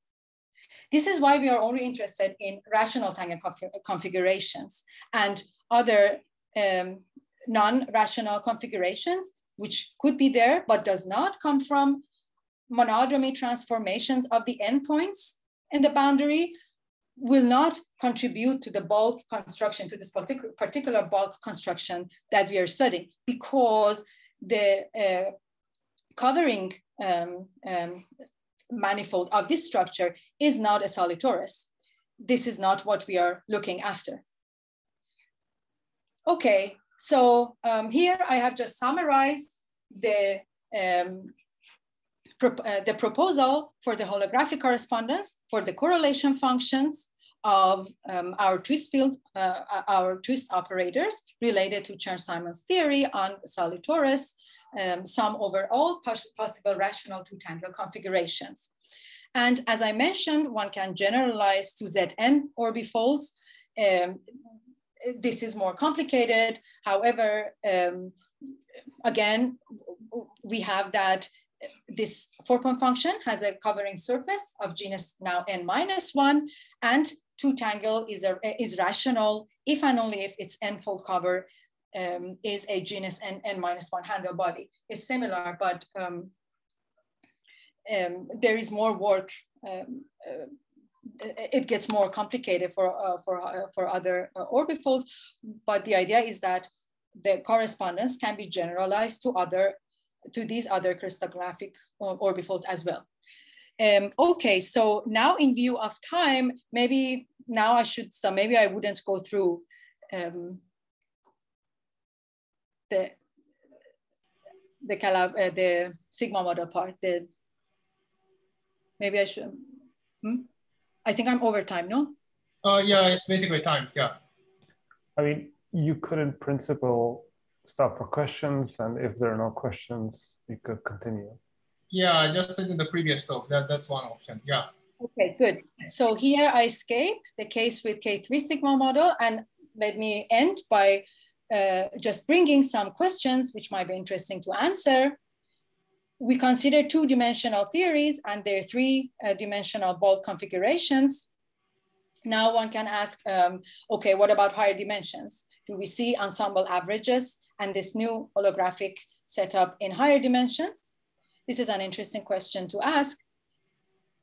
This is why we are only interested in rational tangle configurations and other um, non-rational configurations, which could be there, but does not come from monodromy transformations of the endpoints in the boundary, will not contribute to the bulk construction, to this particular, particular bulk construction that we are studying because the uh, covering um, um, manifold of this structure is not a solid torus. This is not what we are looking after. Okay, so um, here I have just summarized the um, uh, the proposal for the holographic correspondence for the correlation functions of um, our twist field, uh, uh our twist operators related to Chern-Simons theory on solid torus, um, over all possible rational two-tangle configurations. And as I mentioned, one can generalize to Zn orbifolds. Um, this is more complicated. However, um, again, we have that this four-point function has a covering surface of genus now n minus one, and two tangle is, a, is rational if and only if its n-fold cover um, is a genus n, n minus one handle body. It's similar, but um, um, there is more work. Um, uh, it gets more complicated for, uh, for, uh, for other uh, orbifolds, but the idea is that the correspondence can be generalized to other to these other crystallographic orbifolds as well. Um, okay, so now in view of time, maybe now I should, so maybe I wouldn't go through um, the the, Calab, uh, the sigma model part. The, maybe I should, hmm? I think I'm over time, no? Uh, yeah, it's basically time, yeah. I mean, you could in principle stop for questions. And if there are no questions, you could continue. Yeah, I just said in the previous talk, that, that's one option, yeah. Okay, good. So here I escape the case with K3 sigma model and let me end by uh, just bringing some questions which might be interesting to answer. We consider two dimensional theories and their three uh, dimensional bulk configurations. Now one can ask, um, okay, what about higher dimensions? Do we see ensemble averages and this new holographic setup in higher dimensions? This is an interesting question to ask.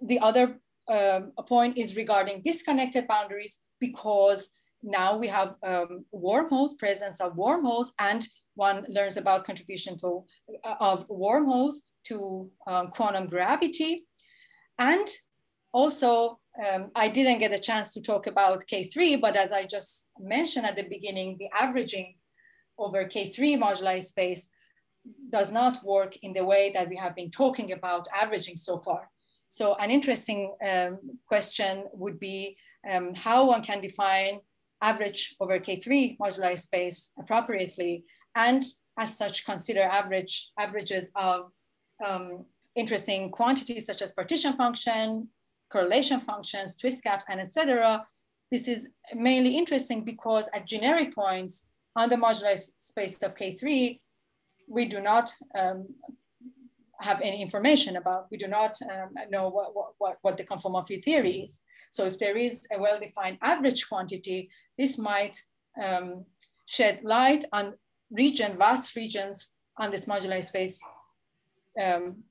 The other um, point is regarding disconnected boundaries because now we have um, wormholes, presence of wormholes, and one learns about contribution to, uh, of wormholes to um, quantum gravity. And also, um, I didn't get a chance to talk about K3, but as I just mentioned at the beginning, the averaging over K3 moduli space does not work in the way that we have been talking about averaging so far. So an interesting um, question would be um, how one can define average over K3 moduli space appropriately and as such consider average averages of um, interesting quantities such as partition function, correlation functions, twist gaps, and etc. This is mainly interesting because at generic points, on the moduli space of K3, we do not um, have any information about. We do not um, know what, what, what the conformorphy theory is. So if there is a well-defined average quantity, this might um, shed light on region, vast regions on this moduli space um,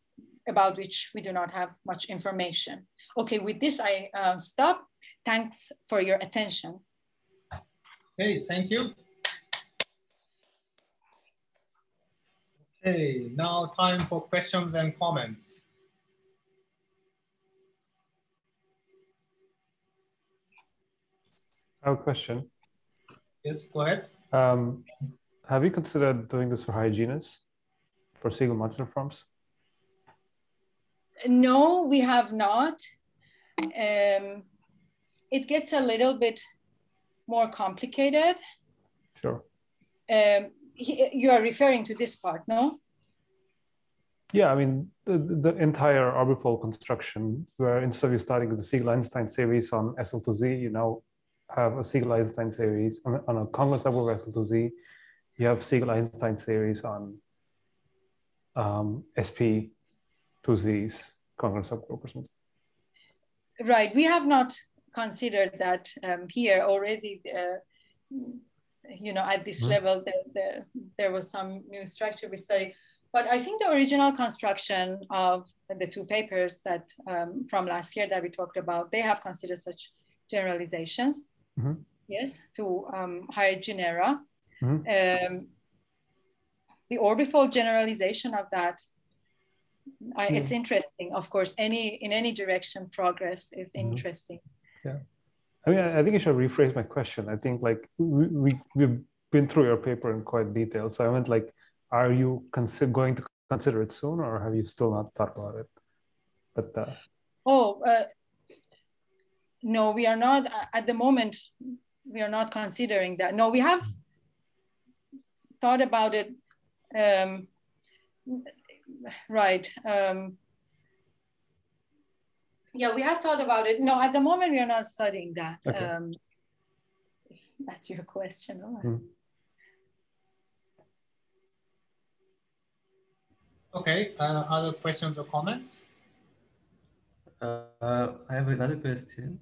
about which we do not have much information. Okay, with this I uh, stop. Thanks for your attention. Hey, thank you. Okay, now time for questions and comments. I have a question. Yes, go ahead. Um, have you considered doing this for higher genus, for Siegel modular forms? No, we have not. Um, it gets a little bit more complicated. Sure. Um, he, you are referring to this part, no? Yeah, I mean, the, the entire orbifold construction, where instead of you starting with the Siegel-Eisenstein series on SL to Z, you now have a Siegel-Eisenstein series on, on a congruent subgroup SL to Z. You have Siegel-Eisenstein series on um, SP to Z's congruent subgroup or something. Right, we have not considered that um, here already. Uh, you know, at this mm level, there, there, there was some new structure we studied. But I think the original construction of the two papers that um, from last year that we talked about, they have considered such generalizations, mm-hmm. yes, to um, higher genera. Mm-hmm. Um, the orbifold generalization of that, I, it's interesting. Of course, any in any direction, progress is mm-hmm. interesting. Yeah. I mean, I think I should rephrase my question. I think like we, we, we've been through your paper in quite detail. So I meant like, are you going to consider it soon or have you still not thought about it? But uh... oh, uh, no, we are not at the moment. We are not considering that. No, we have thought about it. Um, right. Um, yeah, we have thought about it. No, at the moment we are not studying that. Okay. Um, if that's your question. All right. Mm. Okay, uh, other questions or comments? Uh, I have another question.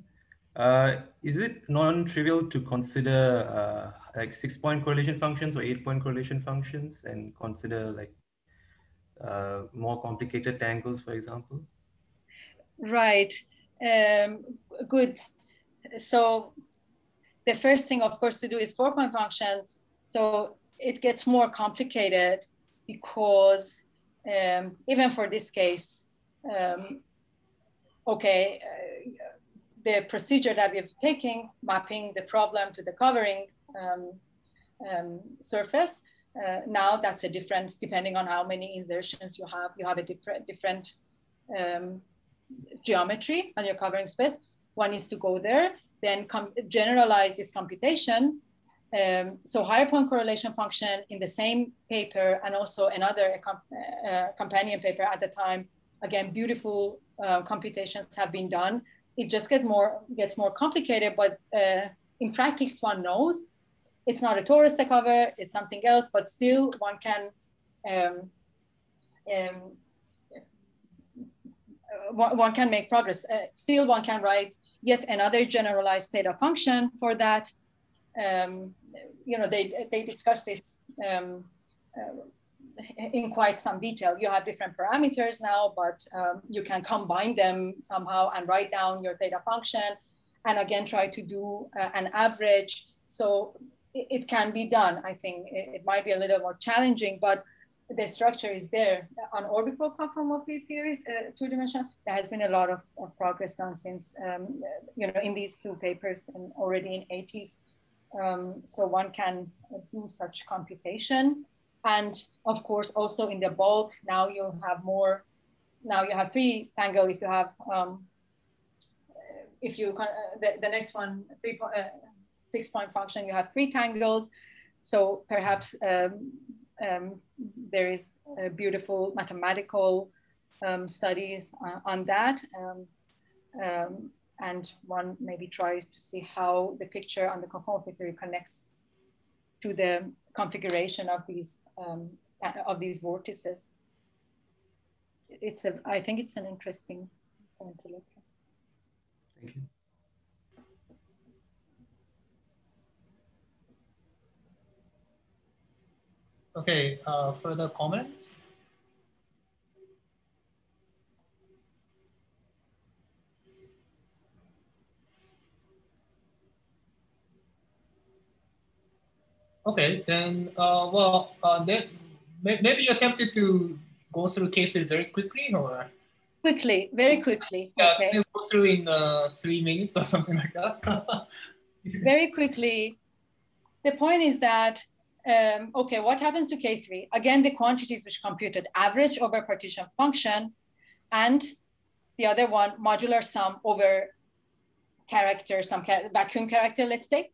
Uh, is it non-trivial to consider uh, like six-point correlation functions or eight-point correlation functions and consider like uh, more complicated tangles, for example? Right. Um, good. So the first thing, of course, to do is four-point function. So it gets more complicated because um, even for this case, um, okay, uh, the procedure that we've taken, mapping the problem to the covering um, um, surface, uh, now that's a different, depending on how many insertions you have, you have a different, different um, geometry on your covering space. One is to go there, then generalize this computation um, so higher point correlation function in the same paper and also another uh, companion paper at the time. Again, beautiful uh, computations have been done. It just gets more gets more complicated, but uh, in practice, one knows it's not a torus to cover, it's something else, but still one can um, um, one, can make progress. Uh, still, one can write yet another generalized theta function for that. Um, you know, they, they discuss this um, uh, in quite some detail. You have different parameters now, but um, you can combine them somehow and write down your theta function and again, try to do uh, an average. So it, it, can be done. I think it, it, might be a little more challenging, but the structure is there. On orbifold conformal theories, uh, two dimensional, there has been a lot of, of progress done since, um, you know, in these two papers and already in 80s. Um, so one can do such computation. And of course, also in the bulk, now you have more, now you have three tangle if you have, um, if you, uh, the, the next one, three, uh, six point function, you have three tangles. So perhaps um, um there is beautiful mathematical um, studies uh, on that. Um, and one maybe tries to see how the picture on the conformal theory connects to the configuration of these um, of these vortices. It's a, I think it's an interesting point to look at. Thank you. Okay, uh, further comments? Okay, then, uh, well, uh, then maybe you attempted to go through cases very quickly or? Quickly, very quickly. Yeah, okay. go through in uh, three minutes or something like that. very quickly. The point is that um, okay, what happens to K3? Again, the quantities which computed average over partition function and the other one modular sum over character, some vacuum character, let's take,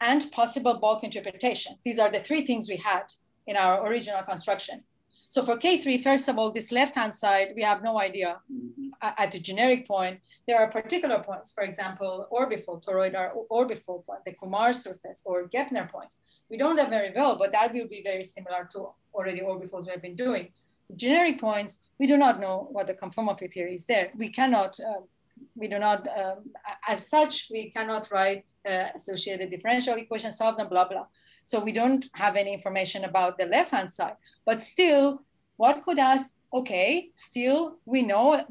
and possible bulk interpretation. These are the three things we had in our original construction. So for K3, first of all, this left-hand side, we have no idea at the generic point. There are particular points, for example, orbifold, toroidal orbifold point, the Kummer surface or Gepner points. We don't know very well, but that will be very similar to already orbifolds we've been doing. Generic points, we do not know what the conformal theory is there. We cannot, uh, we do not, um, as such, we cannot write uh, associated differential equations, solve them, blah, blah. So we don't have any information about the left-hand side, but still what could ask, okay, still we know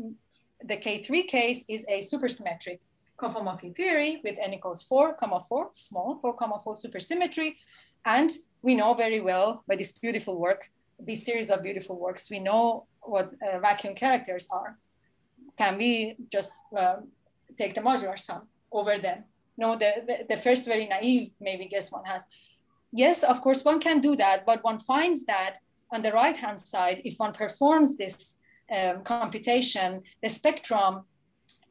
the K3 case is a supersymmetric conformal field theory with n equals four comma four, small four comma four supersymmetry. And we know very well by this beautiful work, this series of beautiful works, we know what uh, vacuum characters are. Can we just um, take the modular sum over them? No, the, the, the first very naive maybe guess one has yes, of course, one can do that, but one finds that on the right hand side, if one performs this um, computation, the spectrum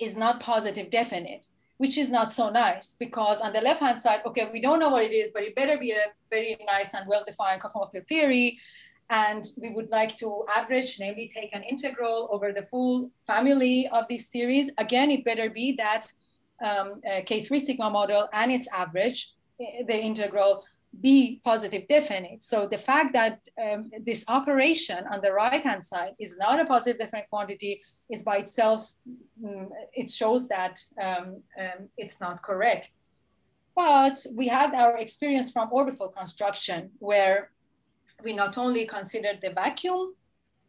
is not positive definite, which is not so nice because on the left hand side, okay, we don't know what it is, but it better be a very nice and well defined conformal theory. And we would like to average, namely take an integral over the full family of these theories. Again, it better be that um, K3 sigma model and its average, eh, the integral be positive definite. So the fact that um, this operation on the right-hand side is not a positive definite quantity is by itself, um, it shows that um, um, it's not correct. But we had our experience from orbifold construction where we not only considered the vacuum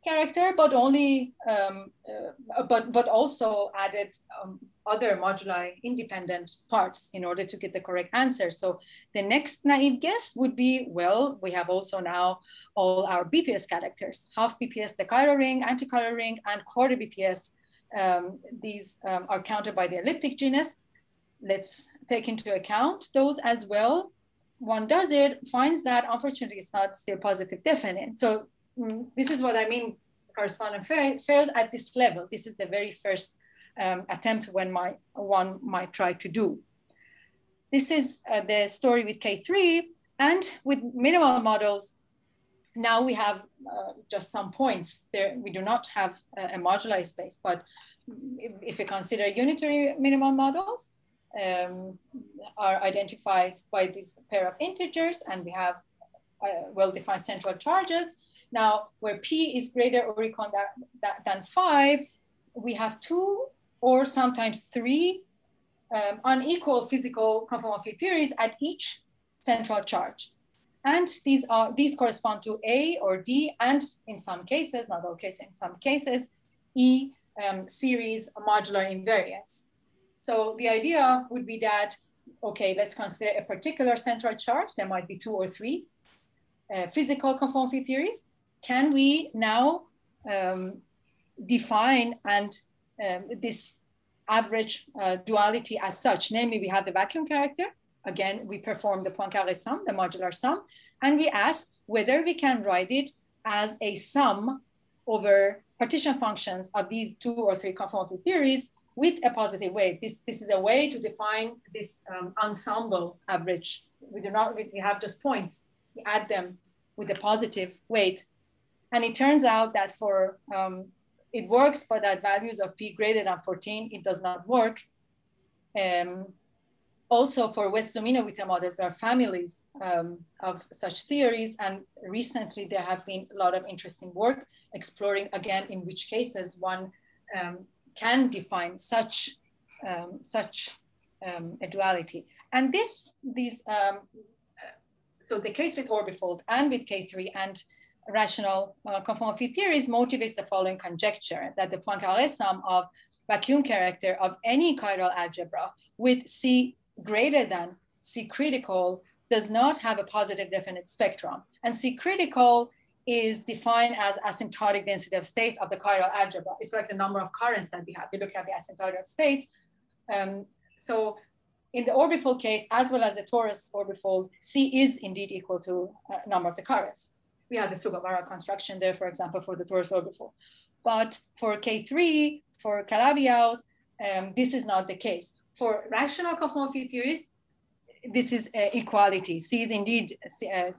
character, but only, um, uh, but, but also added um, other moduli independent parts in order to get the correct answer. So the next naive guess would be, well, we have also now all our BPS characters, half BPS, the chiral ring, anti-chiral ring, and quarter BPS. Um, these um, are counted by the elliptic genus. Let's take into account those as well. One does it, finds that unfortunately it's not still positive definite. So mm, this is what I mean correspondent failed at this level. This is the very first um, when my, one might try to do. This is uh, the story with K3 and with minimal models. Now we have uh, just some points there. We do not have a, a moduli space, but if, if we consider unitary minimal models, um, are identified by this pair of integers and we have uh, well-defined central charges. Now, where P is greater or equal than, than five, we have two or sometimes three um, unequal physical conformal theories at each central charge. And these are these correspond to A or D, and in some cases, not all cases, in some cases, E um, series modular invariants. So the idea would be that, okay, let's consider a particular central charge. There might be two or three uh, physical conformal field theories. Can we now um, define and um, this average uh, duality as such. Namely, we have the vacuum character. Again, we perform the Poincare sum, the modular sum, and we ask whether we can write it as a sum over partition functions of these two or three conformal theories with a positive weight. This, this is a way to define this um, ensemble average. We do not, we have just points. We add them with a positive weight. And it turns out that for um, it works, but at values of p greater than 14, it does not work. Um, also for Wess-Zumino-Witten models, there are families um, of such theories. And recently there have been a lot of interesting work exploring again, in which cases one um, can define such, um, such um, a duality. And this, these, um, so the case with orbifold and with K3 and rational uh, conformal theories motivates the following conjecture that the Poincare sum of vacuum character of any chiral algebra with C greater than C critical does not have a positive definite spectrum. And C critical is defined as asymptotic density of states of the chiral algebra. It's like the number of currents that we have. We look at the asymptotic states. Um, so in the orbifold case, as well as the torus orbifold, C is indeed equal to uh, number of the currents. We have the Sugawara construction there, for example, for the torus orbifold. But for K3, for Calabi-Yau's, um, this is not the case. For rational field theories, this is uh, equality. C is indeed uh, uh,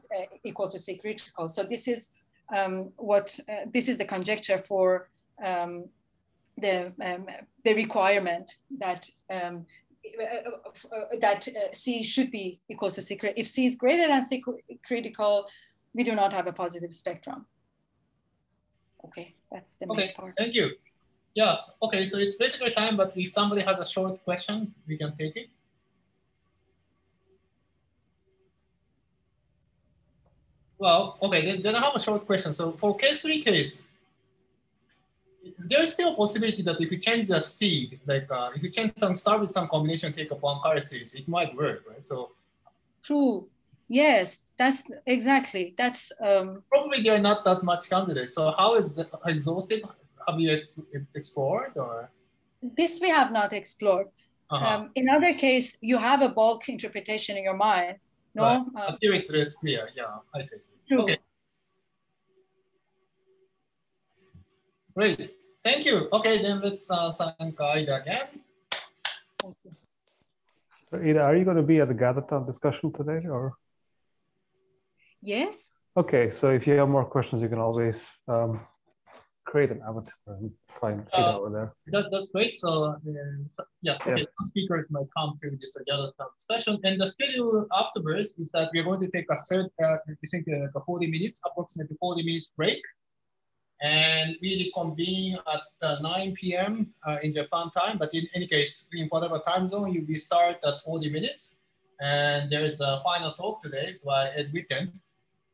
equal to C critical. So this is um, what uh, this is the conjecture for um, the um, the requirement that um, uh, uh, that C should be equal to C. Critical. If C is greater than C critical, we do not have a positive spectrum. Okay, that's the okay, part. Thank you. Yeah, okay, so it's basically time, but if somebody has a short question, we can take it. Well, okay, then, I have a short question. So for case three case, there is still a possibility that if you change the seed, like uh, if you change some, start with some combination, take Poincare series, it might work, right? So true. Yes, that's exactly. That's um, probably there are not that much candidates. So how ex exhaustive have you ex explored or? This we have not explored. Uh -huh. um, in other case, you have a bulk interpretation in your mind. No, right. um, here it's less clear. Yeah, I see. True. Okay. Great. Thank you. Okay, then let's uh, thank Ida again. So Ida, are you going to be at the GatherTown discussion today or? Yes. Okay, so if you have more questions, you can always um, create an avatar and find it uh, over there. That, that's great. So, uh, so yeah, okay, yeah. speakers might come to this together discussion. And the schedule afterwards is that we're going to take a third, uh, I think uh, like a 40 minutes, approximately 40 minutes break. And we reconvene at uh, 9 p.m. Uh, in Japan time. But in any case, in whatever time zone, you will start at 40 minutes. And there is a final talk today by Ed Witten,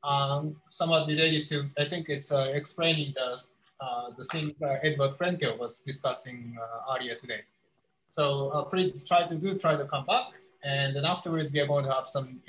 um, somewhat related to, I think it's uh, explaining the, uh, the thing uh, Edward Frenkel was discussing uh, earlier today. So uh, please try to do, try to come back. And then afterwards, we are going to have some